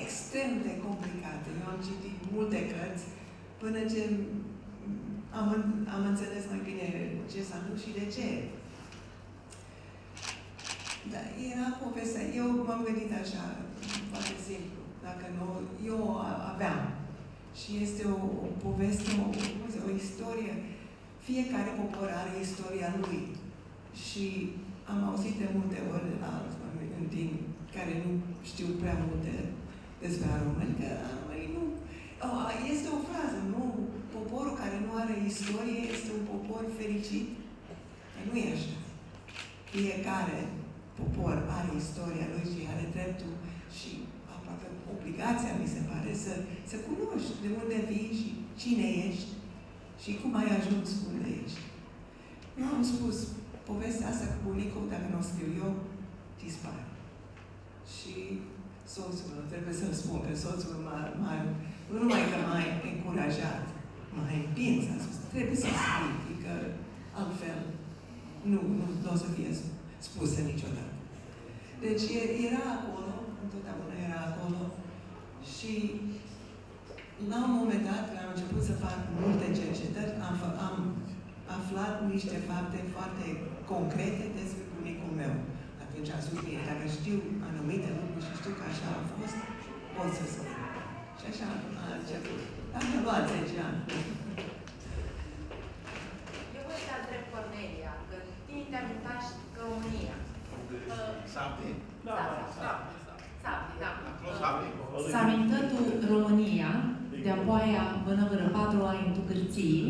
extrem de complicată. Eu am citit multe cărți până ce am, am înțeles mai bine ce s-a întâmplat și de ce da, era povestea. Eu m-am gândit așa, foarte simplu. Dacă nu, eu aveam. Și este o, o poveste, o, o istorie. Fiecare popor are istoria lui. Și am auzit de multe ori de la alți oameni din care nu știu prea multe despre români, că românii nu... Oh, este o frază, nu? Poporul care nu are istorie este un popor fericit. Că nu e așa. Fiecare popor are istoria lui și are dreptul și aproape obligația, mi se pare, să, să cunoști de unde vii și cine ești și cum ai ajuns unde ești. Eu am spus, povestea asta cu bunicul, dacă nu o scriu eu, dispare. Și soțul meu, trebuie să-l spun că soțul m-a, m-a, nu numai că m-a încurajat, m-a împins, a spus, trebuie să scrii, că altfel nu, nu, nu o să fie spusă niciodată. Deci era acolo, întotdeauna era acolo și la un moment dat, când am început să fac multe cercetări, am, am aflat niște fapte foarte concrete despre bunicul meu. Atunci am spus, bine, dacă știu anumite lucruri și știu că așa a fost, pot să scriu. Și așa a început. Am luat 10 ani. Eu voi să întreb Cornelia, că tine te-am România. Sabri? Da, da. Sabri, da. Samintatul România, de apoia vânăvără patru ani tu cârții,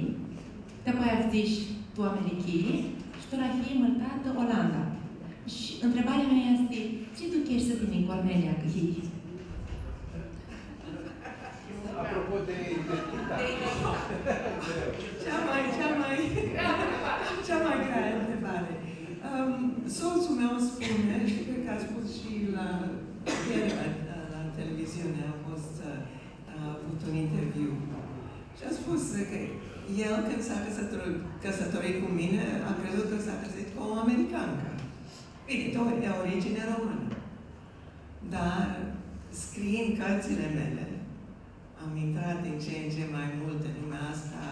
te apoia vziș tu Americhii și tu rahii mărtată Olanda. Și întrebarea mea este, ce tu cheri să tine Cornelia că Apropo de identitate. Cea mai, cea mai, cea mai grea întrebare. Um, soțul meu spune, și cred că a spus și la ieri la, la televiziune, a fost uh, a avut un interviu. Și a spus că el, când s-a căsătorit, căsătorit cu mine, a crezut că s-a căsătorit cu o americancă. Bine, tot de origine română. Dar, scriind cărțile mele, am intrat din ce în ce mai mult în lumea asta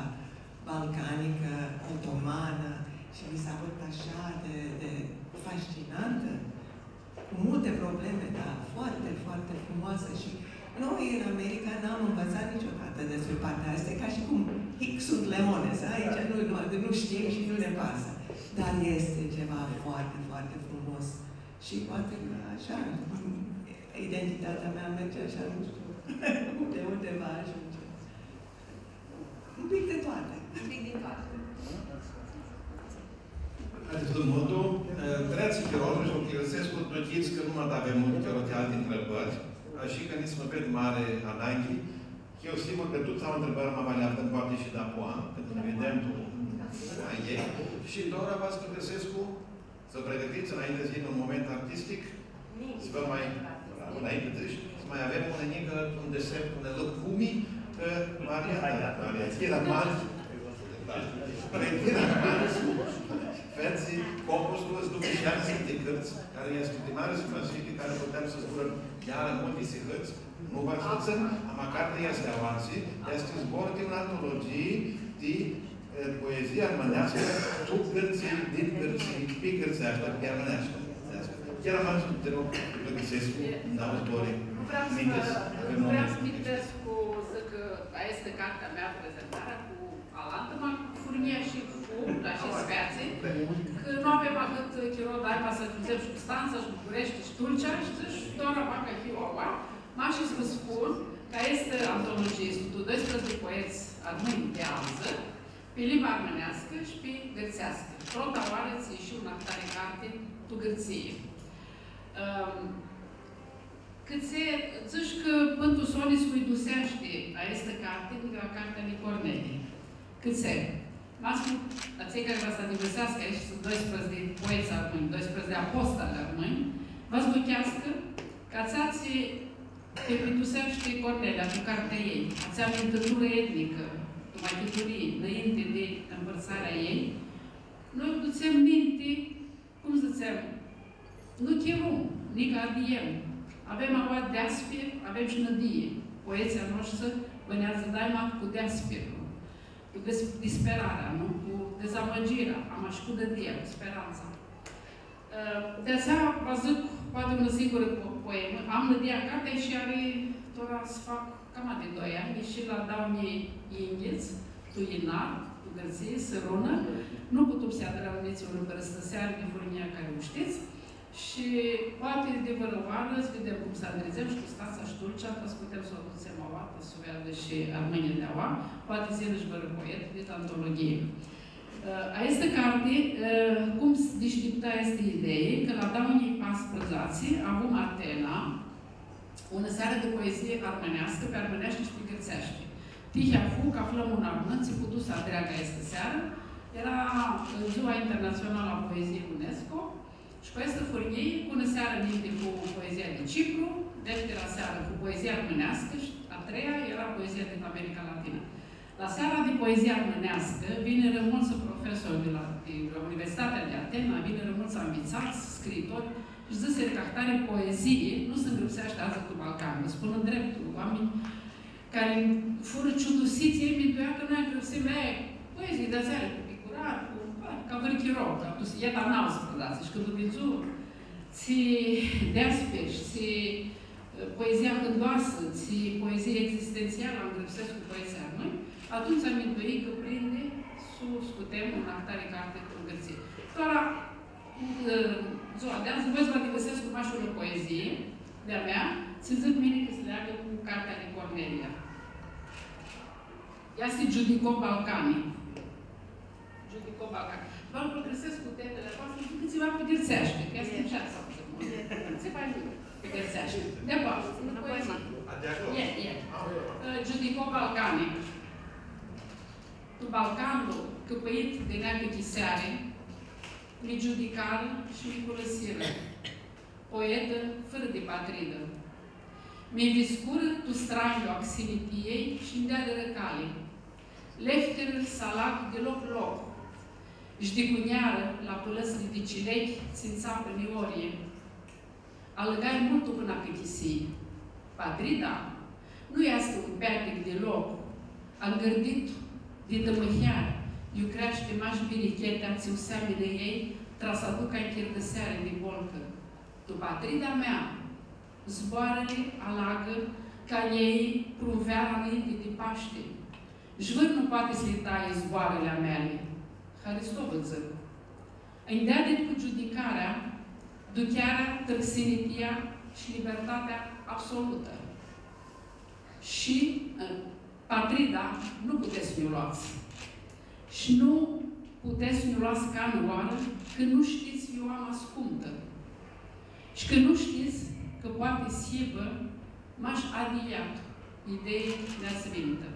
balcanică, otomană, și mi s-a părut așa de, de fascinantă, cu multe probleme, dar foarte, foarte frumoasă și noi în America n-am învățat niciodată despre partea asta, ca și cum hic sunt leones, aici nu, nu, nu știm și nu ne pasă. Dar este ceva foarte, foarte frumos. Și poate că așa, identitatea mea merge așa, nu știu, [LAUGHS] de unde va ajunge. Un pic de toate. Un pic de toate. Haideți modul. Treați că rog, și găsesc cu totiți că nu mă avem multe ori alte întrebări. Și că nici mă ved mare ananghi, eu sigur că toți au întrebări mă mai leaptă poate și da poan, pentru că vedem tu mai e. Și Dora Vască Găsescu, să pregătiți înainte de un moment artistic, să vă mai, înainte de să mai avem un enică, un desert, un loc cumii, că Maria, Maria, Chira Mari, Chira Mari, Feții, compostul îți duce și ani de cărți, care este primare și clasifică, care putem să zburăm iară multe si hărți, nu vă știți, am carte este avansi, este zbor din antologii de poezie armânească, tu cărții, din cărții, pe cărții așa, pe armânească. Chiar am ajuns, te rog, că găsesc, n-am zbori. Vreau să, vreau să citesc cu, zic că este cartea mea prezentarea cu Alantăma, cu Furnia și cu acest speații, că nu avem atât chirod aipa să fizem și Constanța, și București, și Tulcea, și zici, doar apacă Chihuahua. M-aș și să spun că este antologie studiul 12 poeți armâni de alză, pe limba armânească și pe gărțească. Prota oare ți și una tare carte, tu gărție. Um, cât se, zici că pentru solis lui dusește a este carte, de la cartea lui Cornelie. Cât se, m-a spus, la cei care vă să adevăsească aici, sunt 12 poeți armâni, 12 apostoli armâni, vă zbuchească că ați pe Pitusește Cornelia, cu cartea ei, ați amintătură etnică, mai titurii, înainte de învățarea ei, noi ducem minte, cum să zicem, nu chirum, nici adiem. Avem avat deaspir, avem și nădie. Poeția noastră vânează daima cu deaspirul, cu disperarea, nu? cu dezamăgirea, am aș cu dădia, cu speranța. De aceea vă zic, poate una singură poemă, am nădia cartea și are doar să fac cam de 2 ani și la Daune Ingheț, tu Inar, tu Gărție, Sărună, nu putem să adără uniți o râpărăstă seară de furnia care o știți, și poate de vărăoară, să vedem cum să adrezăm și cu Stața și Tulcea, că să putem să o ducem o dată, să o vadă și armâine de aua, poate să și vără poet, de antologie. A este carte, cum deștepta este idee, că la Daunii Pasprăzații avem Atena, una seară de poezie armânească, pe armânește și pe gățește. Tihea Fuc, aflăm un armânt, se putu să adreaga este seară, era Ziua Internațională a Poeziei UNESCO Și pe asta Furghei, bună seara minte cu poezia de Cipru, deștera seară cu poezia românească și a treia era poezia din America Latină. La seara de poezia românească vine rămulță profesori de la, de la Universitatea de Atena, vine rămulță ambițați, scriitori, și zise că tare poezie nu se îngrăpsește azi cu Balcan, vă spun în dreptul, oameni care fură ciudusiți, ei mintuia că noi îngrăpsim, poezie de seară, cu picurat, cu ca vârchirou, ca tu se jeta n-au să prădați, și când Dumnezeu ți despeși, ți poezia gândoasă, ți poezie existențială, am grăbsesc cu poezia noi, atunci am intuit că prinde sus cu temă în actare carte cu îngărție. Doar ziua de azi, voi vă găsesc cu mașul o poezie de-a mea, ținând mine că se leagă cu cartea de Cornelia. Ea se Giudico Balcanii. Giudico Balcanii. Doar progresez cu temele voastre, duceți-vă pe gărțeaște, că este în ceața. Se mai pe gărțeaște. De acolo, nu poezie. E, e. Giudico Balcanii. Tu Balcanul, căpăit de neagă chiseare, mi giudicară și mi curăsiră. Poetă fără de patridă. Mi viscură tu straniu axilitiei și-mi dea de răcale. Lefteră salac de loc loc. Jdicuniară la pălăs ridicilechi, țința pe niorie. Alăgai mult până câtisii. Patrida nu este un peatic de loc. Am gândit de tămăhiar, eu crește maș birichete, ți seamene ei, tra să aducă în de seară de bolcă. Tu patrida mea, zboarele alagă ca ei pruveara înainte de Paște. Jvâr nu poate să-i taie zboarele mele. Haristovă zic. Îndea cu judicarea, duchearea, tăxinitia și libertatea absolută. Și patrida nu puteți să-mi luați. Și nu puteți să-mi luați ca în oară când nu știți eu am ascuntă. Și când nu știți că poate sibă m-aș adiat idei neasvintă.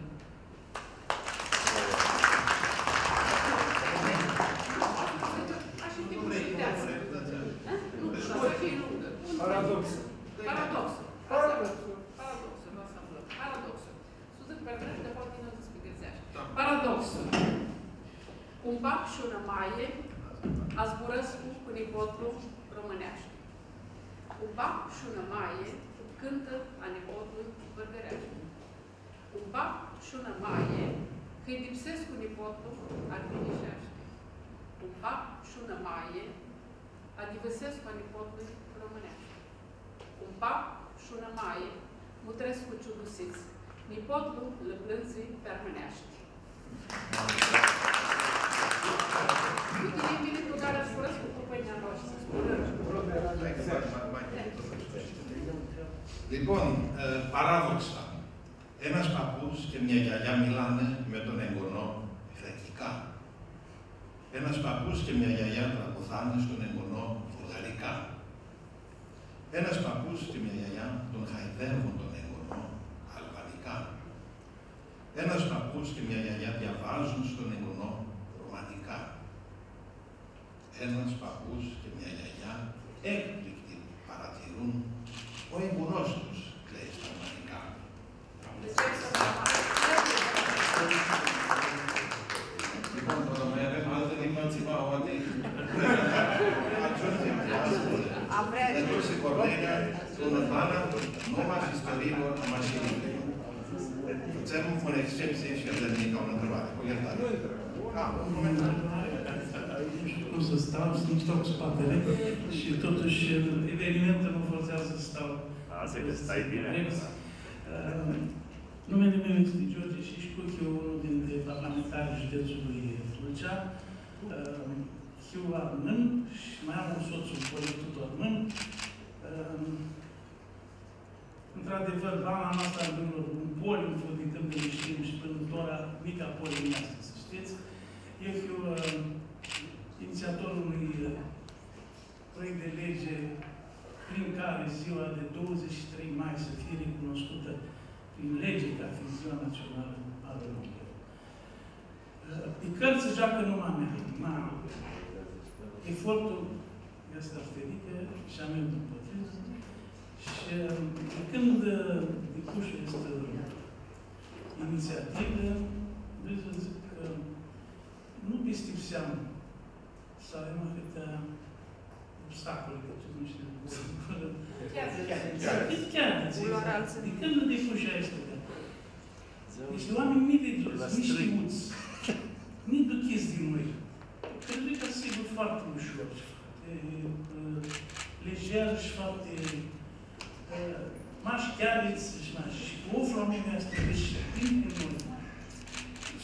Un bab și o nămaie mutresc cu ciudusiți. Nipotul le plânzi permânești. Uite, e bine cu care ați fost cu pâinea noastră. Λοιπόν, ε, παράδοξα, ένας παππούς και μια γιαγιά μιλάνε με τον εγγονό γρεκικά. Ένας παππούς και μια γιαγιά τραγουδάνε στον εγγονό βουλγαρικά. Ένας παππούς και μια γιαγιά τον χαϊδεύουν τον εγγονό αλβανικά. Ένας παππούς και μια γιαγιά διαβάζουν στον εγγονό ρωμανικά. Ένας παππούς και μια γιαγιά έκπληκτοι παρατηρούν ο εγγονός τους κλαίει στα ρωμανικά. în urbana, numai și stărilor mașinii. Putem un excepție și îndemnic ca o întrebare. Cu iertare. Da, un comentariu. Cum să stau, să nu stau cu spatele și totuși evenimentul mă forțează să stau. Asta că stai bine. Uh, Numele meu este George că eu unul dintre parlamentarii județului Tulcea. Uh, eu armân și mai am un soț, un coleg tutor armân. Uh, Uh, Într-adevăr, doamna noastră a un poliu din când de știm și prânătoarea mica poliu noastră, să știți. Eu fiu uh, inițiatorul unui uh, proiect de lege prin care ziua de 23 mai să fie recunoscută prin lege ca fiind ziua națională a României. Uh, pe cărți se joacă numai mea. Ma, efortul este Asterică și am eu împotrivă. Și uh, când uh, depuși este inițiativă, vreau să zic că nu pistipseam să avem atâtea obstacole, că tu nu știu. Chiar, de când nu depuși este Niște oameni neviduți, nici știuți, nici duchiți din noi. Cred că sigur foarte ușor, foarte uh, lejer și foarte uh, mași chiariți și mași. Și oflă oamenii astea, deci dintre noi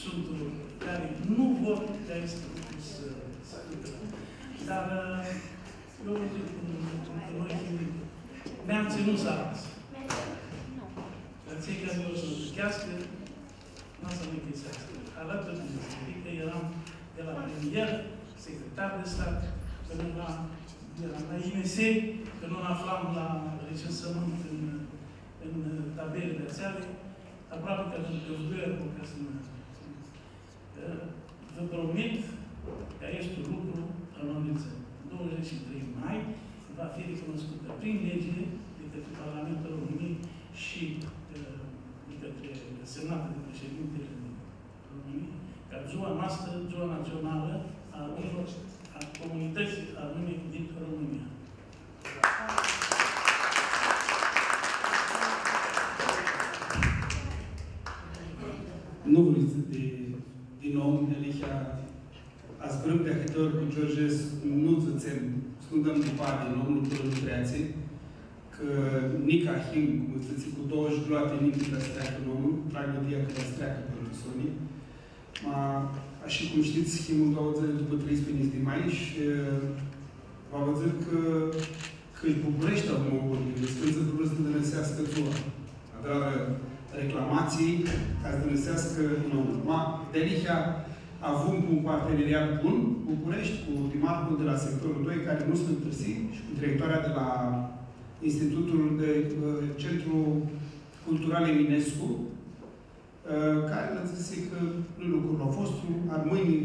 sunt uh, care nu vor ca este lucru să să Dar uh, eu zic că noi ne-am ținut să arăți. Dar cei care o să zicească, nu o să ne ghisească. Alături de Adică eram de la premier, secretar de stat, până la, de la, la IMS, când nu aflam la recensământ în, în tabelele aseale, aproape că în găvgără, ca să mă Vă promit că este un lucru anunță. 23 mai va fi recunoscută prin lege de către Parlamentul României și de către semnată de președintele României, ca ziua noastră, ziua națională a unor a comunității române din România. Nu vreți de, din nou, Elicha, ați brâm de câte ori cu George, nu țățem, nu dăm după din nou lucruri în creație, că Nica Him, cum să cu două jgloate nimbi la streacă în omul, tragădia că la streacă pentru Sony. Ma, așa cum știți, Himul va văzut după 13 de mai și va văzut că că își bucurește acum oportunități, când se trebuie să dănăsească ziua. Dar reclamații ca să dănăsească nu. Ma, Delihia având un parteneriat bun, București, cu primarul de la sectorul 2, care nu sunt târzi, și cu directoarea de la Institutul de uh, Centru Cultural Eminescu, uh, care le zis că nu lucrul au fost armâini,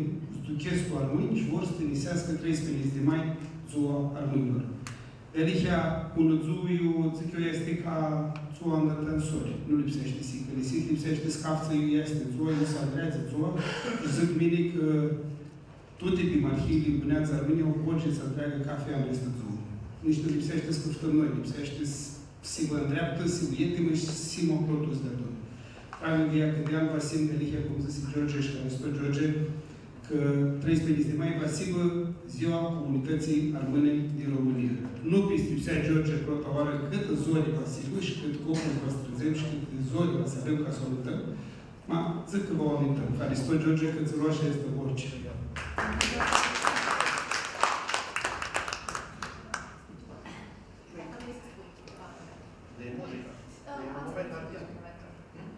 Duchescu armâini și vor să tenisească 13 de mai ziua armâinilor. Delihia Bunăzuiu, zic eu, este ca ziua îndărtănsori. Nu lipsește sică. Lisic lipsește scafță, este ziua, nu se adrează ziua. Și zic mine că toate primarhiile Bâneața Armânia au voce să treagă cafea în este ziua. Nici nu lipsește scăftăm noi, lipsește sigă în dreaptă, sigă ietimă și sigă protus de tot. Pravim de ea că de an va sim Delihia, cum zice George și care George, că 13 de mai va sigă ziua comunității armâne din România. Nu pistipsea George Protovară cât zori va sigă și cât copul va strânzem și cât zori va să avem ca să o uităm. Ma, zic că vă o amintăm. Care stă George că ți roșia este orice.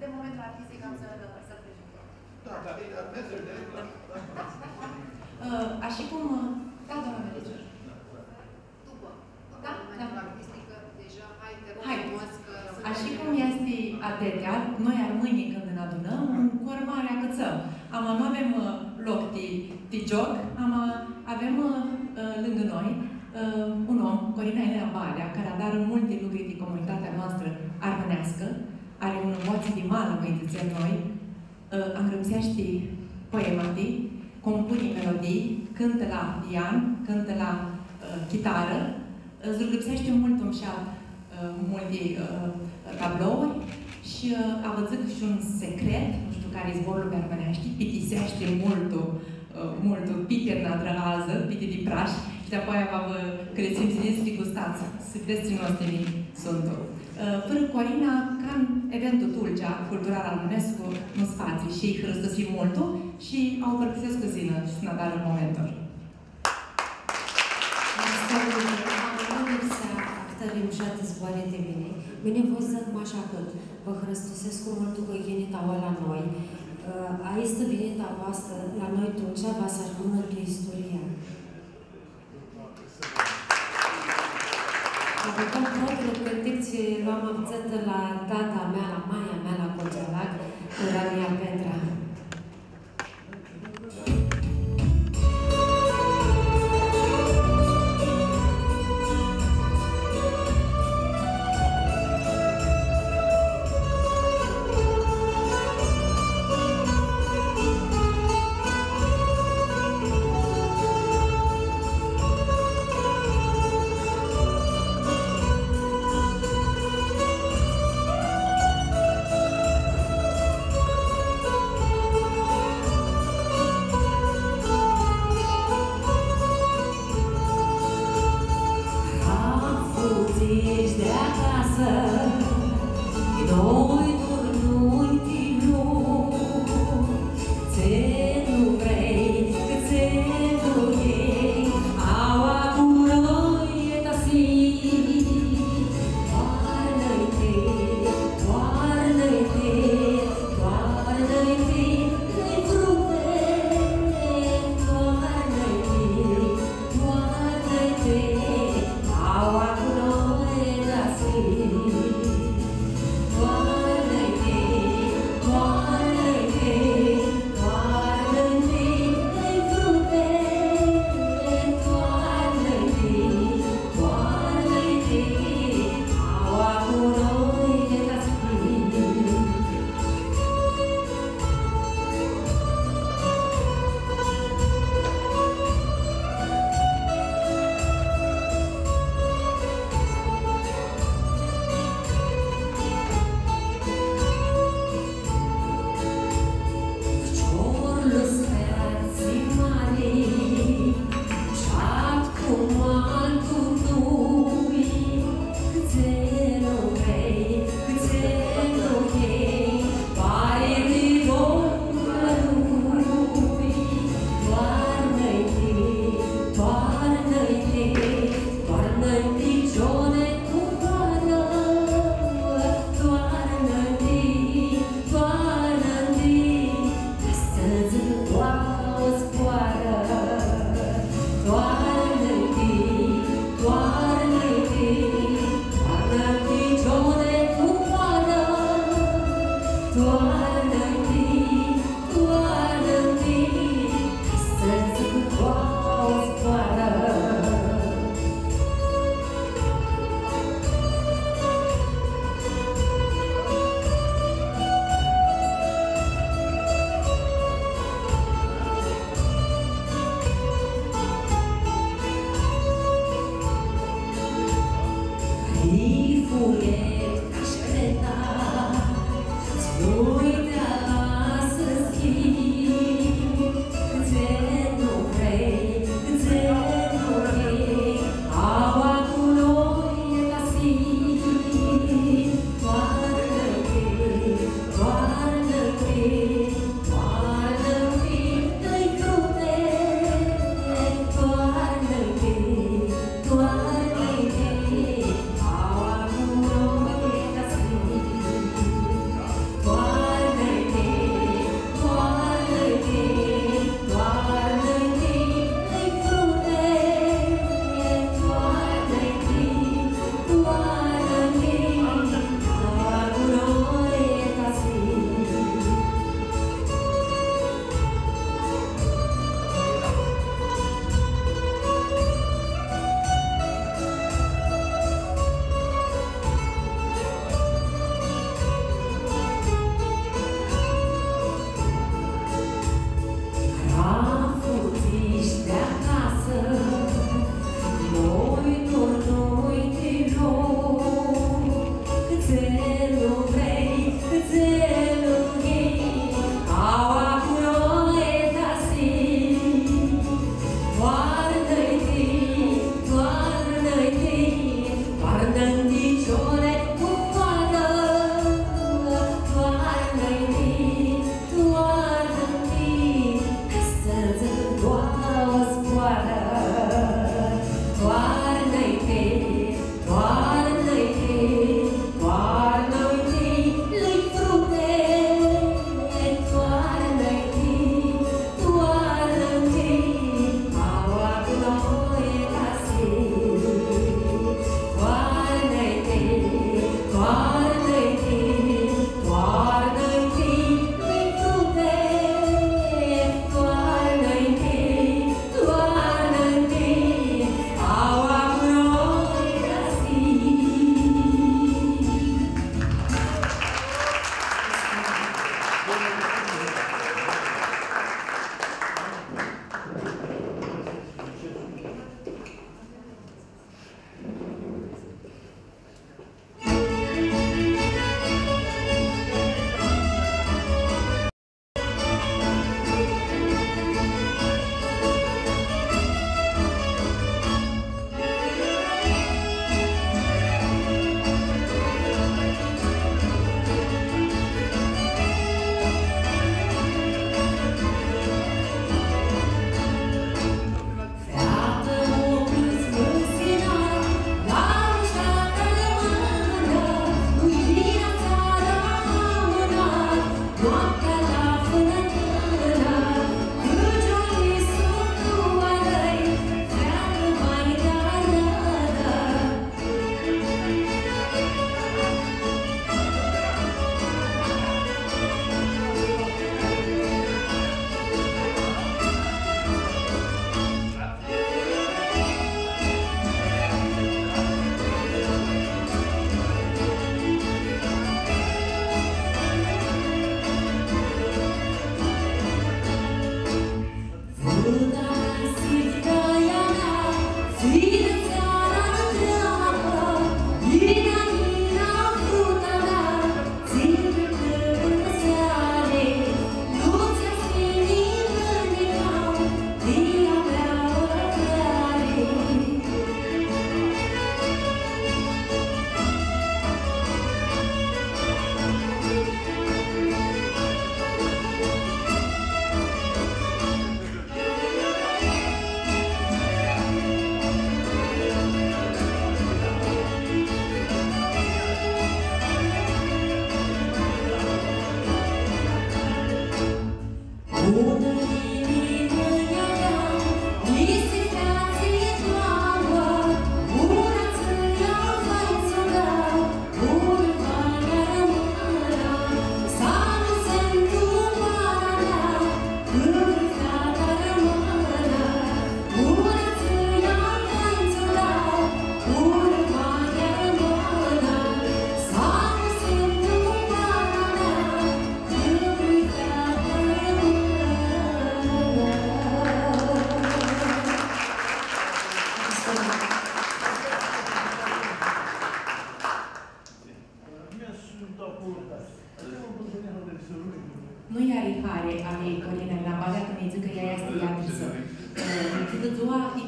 De moment artistic am să să trecem. Da, dar merge de Uh, așa cum... uh, Da, doamna Meliger. După. Da, da. artistică, deja, hai, te rog Hai. frumos că... Așa cum este atetea, noi armânii când ne adunăm, un cor mare acățăm. Am nu avem uh, loc de, de joc, am, uh, avem uh, uh, lângă noi uh, un om, Corina Elena Balea, care adară multe lucruri de comunitatea noastră armânească, are un emoții de mală, mai zicem noi, uh, îngrămsește poematii, compune melodii, cântă la pian, cântă la uh, chitară, îți rugăpsește mult un șap, uh, multe uh, tablouri și uh, a văzut și un secret, nu știu care e zborul pe armânești, pitisește multul, uh, multul piter na drălază, piti de praș și de apoi va vă crețim zis fi gustați, secreții noștri sunt. Uh, Fără Corina, ca în eventul Tulcea, cultural al UNESCO, nu spații și hrăstăsi multul și au părăsesc o zină și să nadar în momentul. Повторим жати зборите мені. Мені возят машакът. Vă Hristusescu mărtul că ghenitaua la noi. A este venita voastră la noi Tulcea, va să rămână de istoria. Avem toate protecție, luam amțetă la tata mea, la maia mea, la Cocelac, Urania Petra.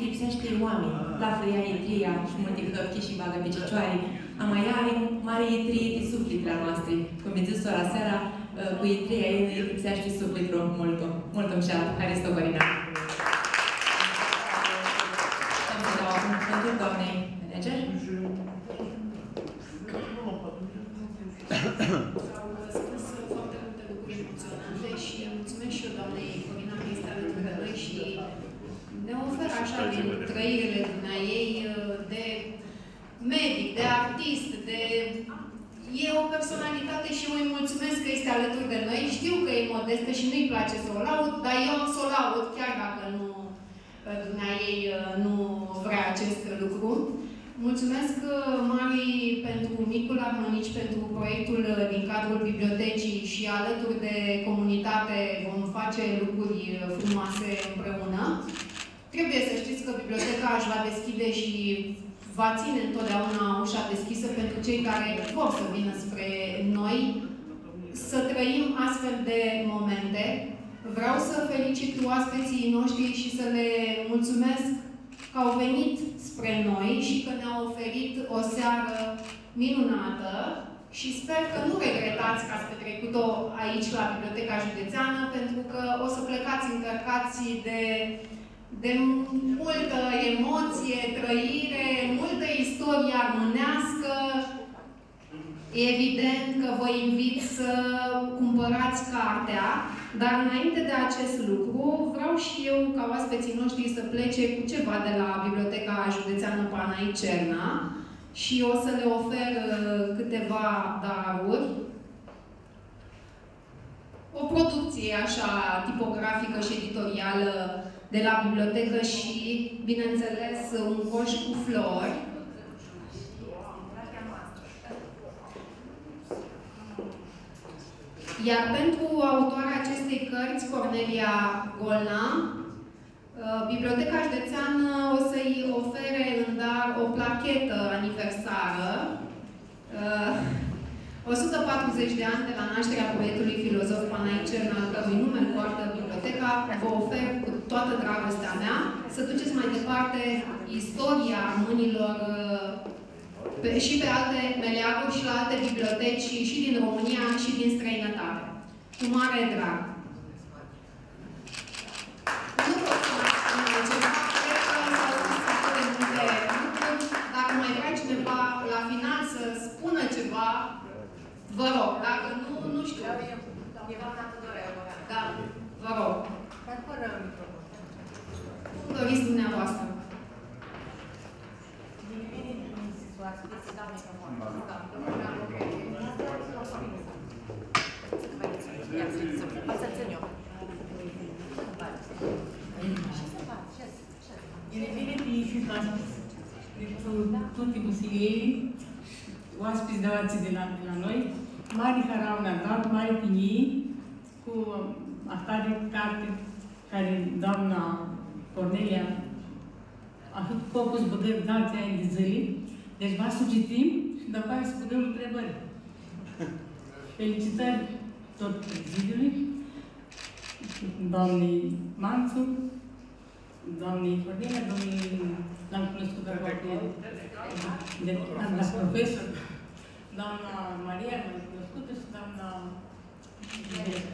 Lipsește oameni. La frăia etria și multe hăpchi și bagă pe cicioare. Am mai are mare etrie de sufletele noastre. Cum mi zis ora seara, uh, cu etria ei lipsește sufletul mult. Mult îmi șeapă. Care este o Corina? Am să dau acum cuvântul doamnei manager. [COUGHS] spus foarte multe lucruri emoționante și mulțumesc și eu doamnei Corina că este alături de noi și ne oferă așa din trăirile din ei de medic, de artist, de... E o personalitate și eu îi mulțumesc că este alături de noi. Știu că e modestă și nu-i place să o laud, dar eu am să o laud, chiar dacă nu dumnea ei nu vrea acest lucru. Mulțumesc uh, Mari pentru micul armonici, pentru proiectul uh, din cadrul bibliotecii și alături de comunitate vom face lucruri uh, frumoase împreună. Trebuie să știți că biblioteca își va deschide și va ține întotdeauna ușa deschisă pentru cei care vor să vină spre noi, să trăim astfel de momente. Vreau să felicit oaspeții noștri și să le mulțumesc că au venit spre noi și că ne-au oferit o seară minunată și sper că nu regretați că ați petrecut-o aici la Biblioteca Județeană pentru că o să plecați încărcați de, de multă emoție, trăire, multă istorie armânească. Evident că vă invit să cumpărați cartea, dar înainte de acest lucru, vreau și eu ca oaspeții noștri să plece cu ceva de la Biblioteca Județeană Panai Cerna și o să le ofer uh, câteva daruri. O producție așa tipografică și editorială de la bibliotecă și, bineînțeles, un coș cu flori. Iar pentru autoarea acestei cărți, Cornelia Golna, uh, Biblioteca Județeană o să-i ofere în dar o plachetă aniversară 140 uh, de ani de la nașterea poetului filozof Panai Cernal, al cărui nume poartă biblioteca, vă ofer cu toată dragostea mea să duceți mai departe istoria românilor uh, pe, și pe alte meleaguri și la alte biblioteci și din România și din străinătate. Cu mare drag. Nu pot să mai spun ceva, cred că s-au spus atât de multe lucruri. Dacă mai vrea cineva la final să spună ceva, vă rog. Dacă nu, nu știu. E doamna Tudore, Da, vă rog. Dar fără microfon. Cum doriți dumneavoastră. Inevidentemente, nós, tutti consiglieri, oaspeți de alții de la, de la noi, Mari Harauna, dat Mari Pinii, cu asta de carte care doamna Cornelia a făcut focus băgări dați ani de zile. Deci va să citim și după aceea să punem întrebări. Felicitări tot prezidiului, doamnei Manțu, doamnei Cornelia, domnului, l-am cunoscut pe foarte de, da, profesor, doamna Maria, l-am cunoscut și doamna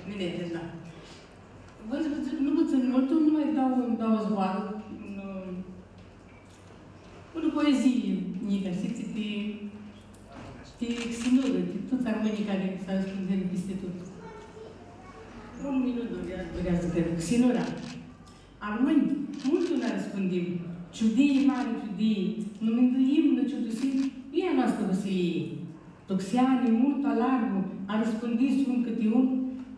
Minete, da. Vă zic, nu puțin mult, nu mai dau, dau zboară în, în poezie mică, știți, pe, pe sinură, pe toți armonii care s-au răspunzut peste tot. Un minut durează, durează cred, sinura. Armâni, multul ne răspundim. Ciudii mari, ciudii, numindu-im na ciudusit, e a noastră Vasilie. Toxiani, mult alarmă, a răspundit un câte un,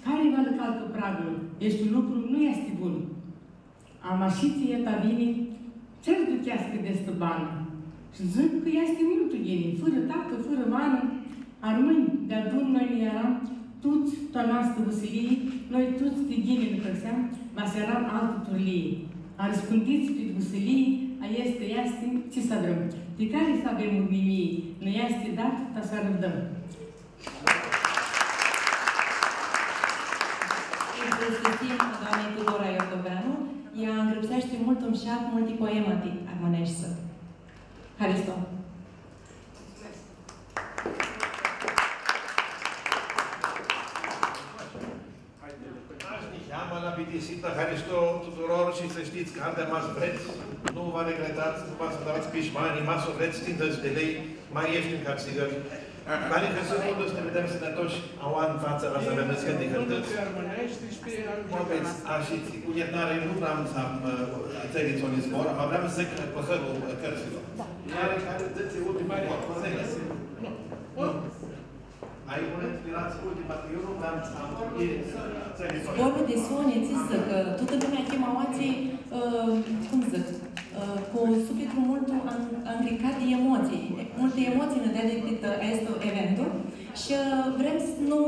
care va calcă pragul? Este un lucru, nu este bun. Amașiție ta vine, cel duchească de stăbană. Și zic că este multul geni, fără tată, fără mană, armâni de adun noi ne eram, toți, toa noastră Vasilie, noi toți de geni ne părseam, va se eram altă turlie. A răspândit spre Vasilie, a este, este, ce să vrem. De care să avem urmimii, nu este dat, ta să răbdăm. Îl susțin doamnei Tudora Iordoveanu. Ea îngrăpsește multum šat, multi poemati armonești. Haristo. Cheamă la Bitisită, Haristo tuturor și să știți că ante mas vreți, nu vă regretați, nu vă dați pișmani, mas o vreți 50 de lei mai ieftin ca țigări. Care că sunt modul să ne vedem sănătoși, au an în față, la să vedeți când de hârtăți. Moment, așa, cu iertare, nu vreau să am țăriți un izbor, mă vreau să zic păhărul cărților. Care, care dăți ultima Nu. Ai una inspirație ultima, eu nu vreau să am Zborul de son există, că toată lumea chema oații, uh, cum să zic, uh, cu sufletul mult angricat de emoții. Multe emoții ne dea decât este eventul și uh, vrem să nu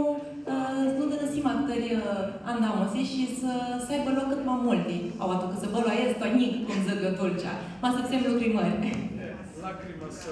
uh, nu dăsim actări uh, andamosi și să, să aibă loc cât mai multe. Au atât că să băloiesc tonic, cum zic eu tulcea. Ma să țem lucruri mări. Lacrima să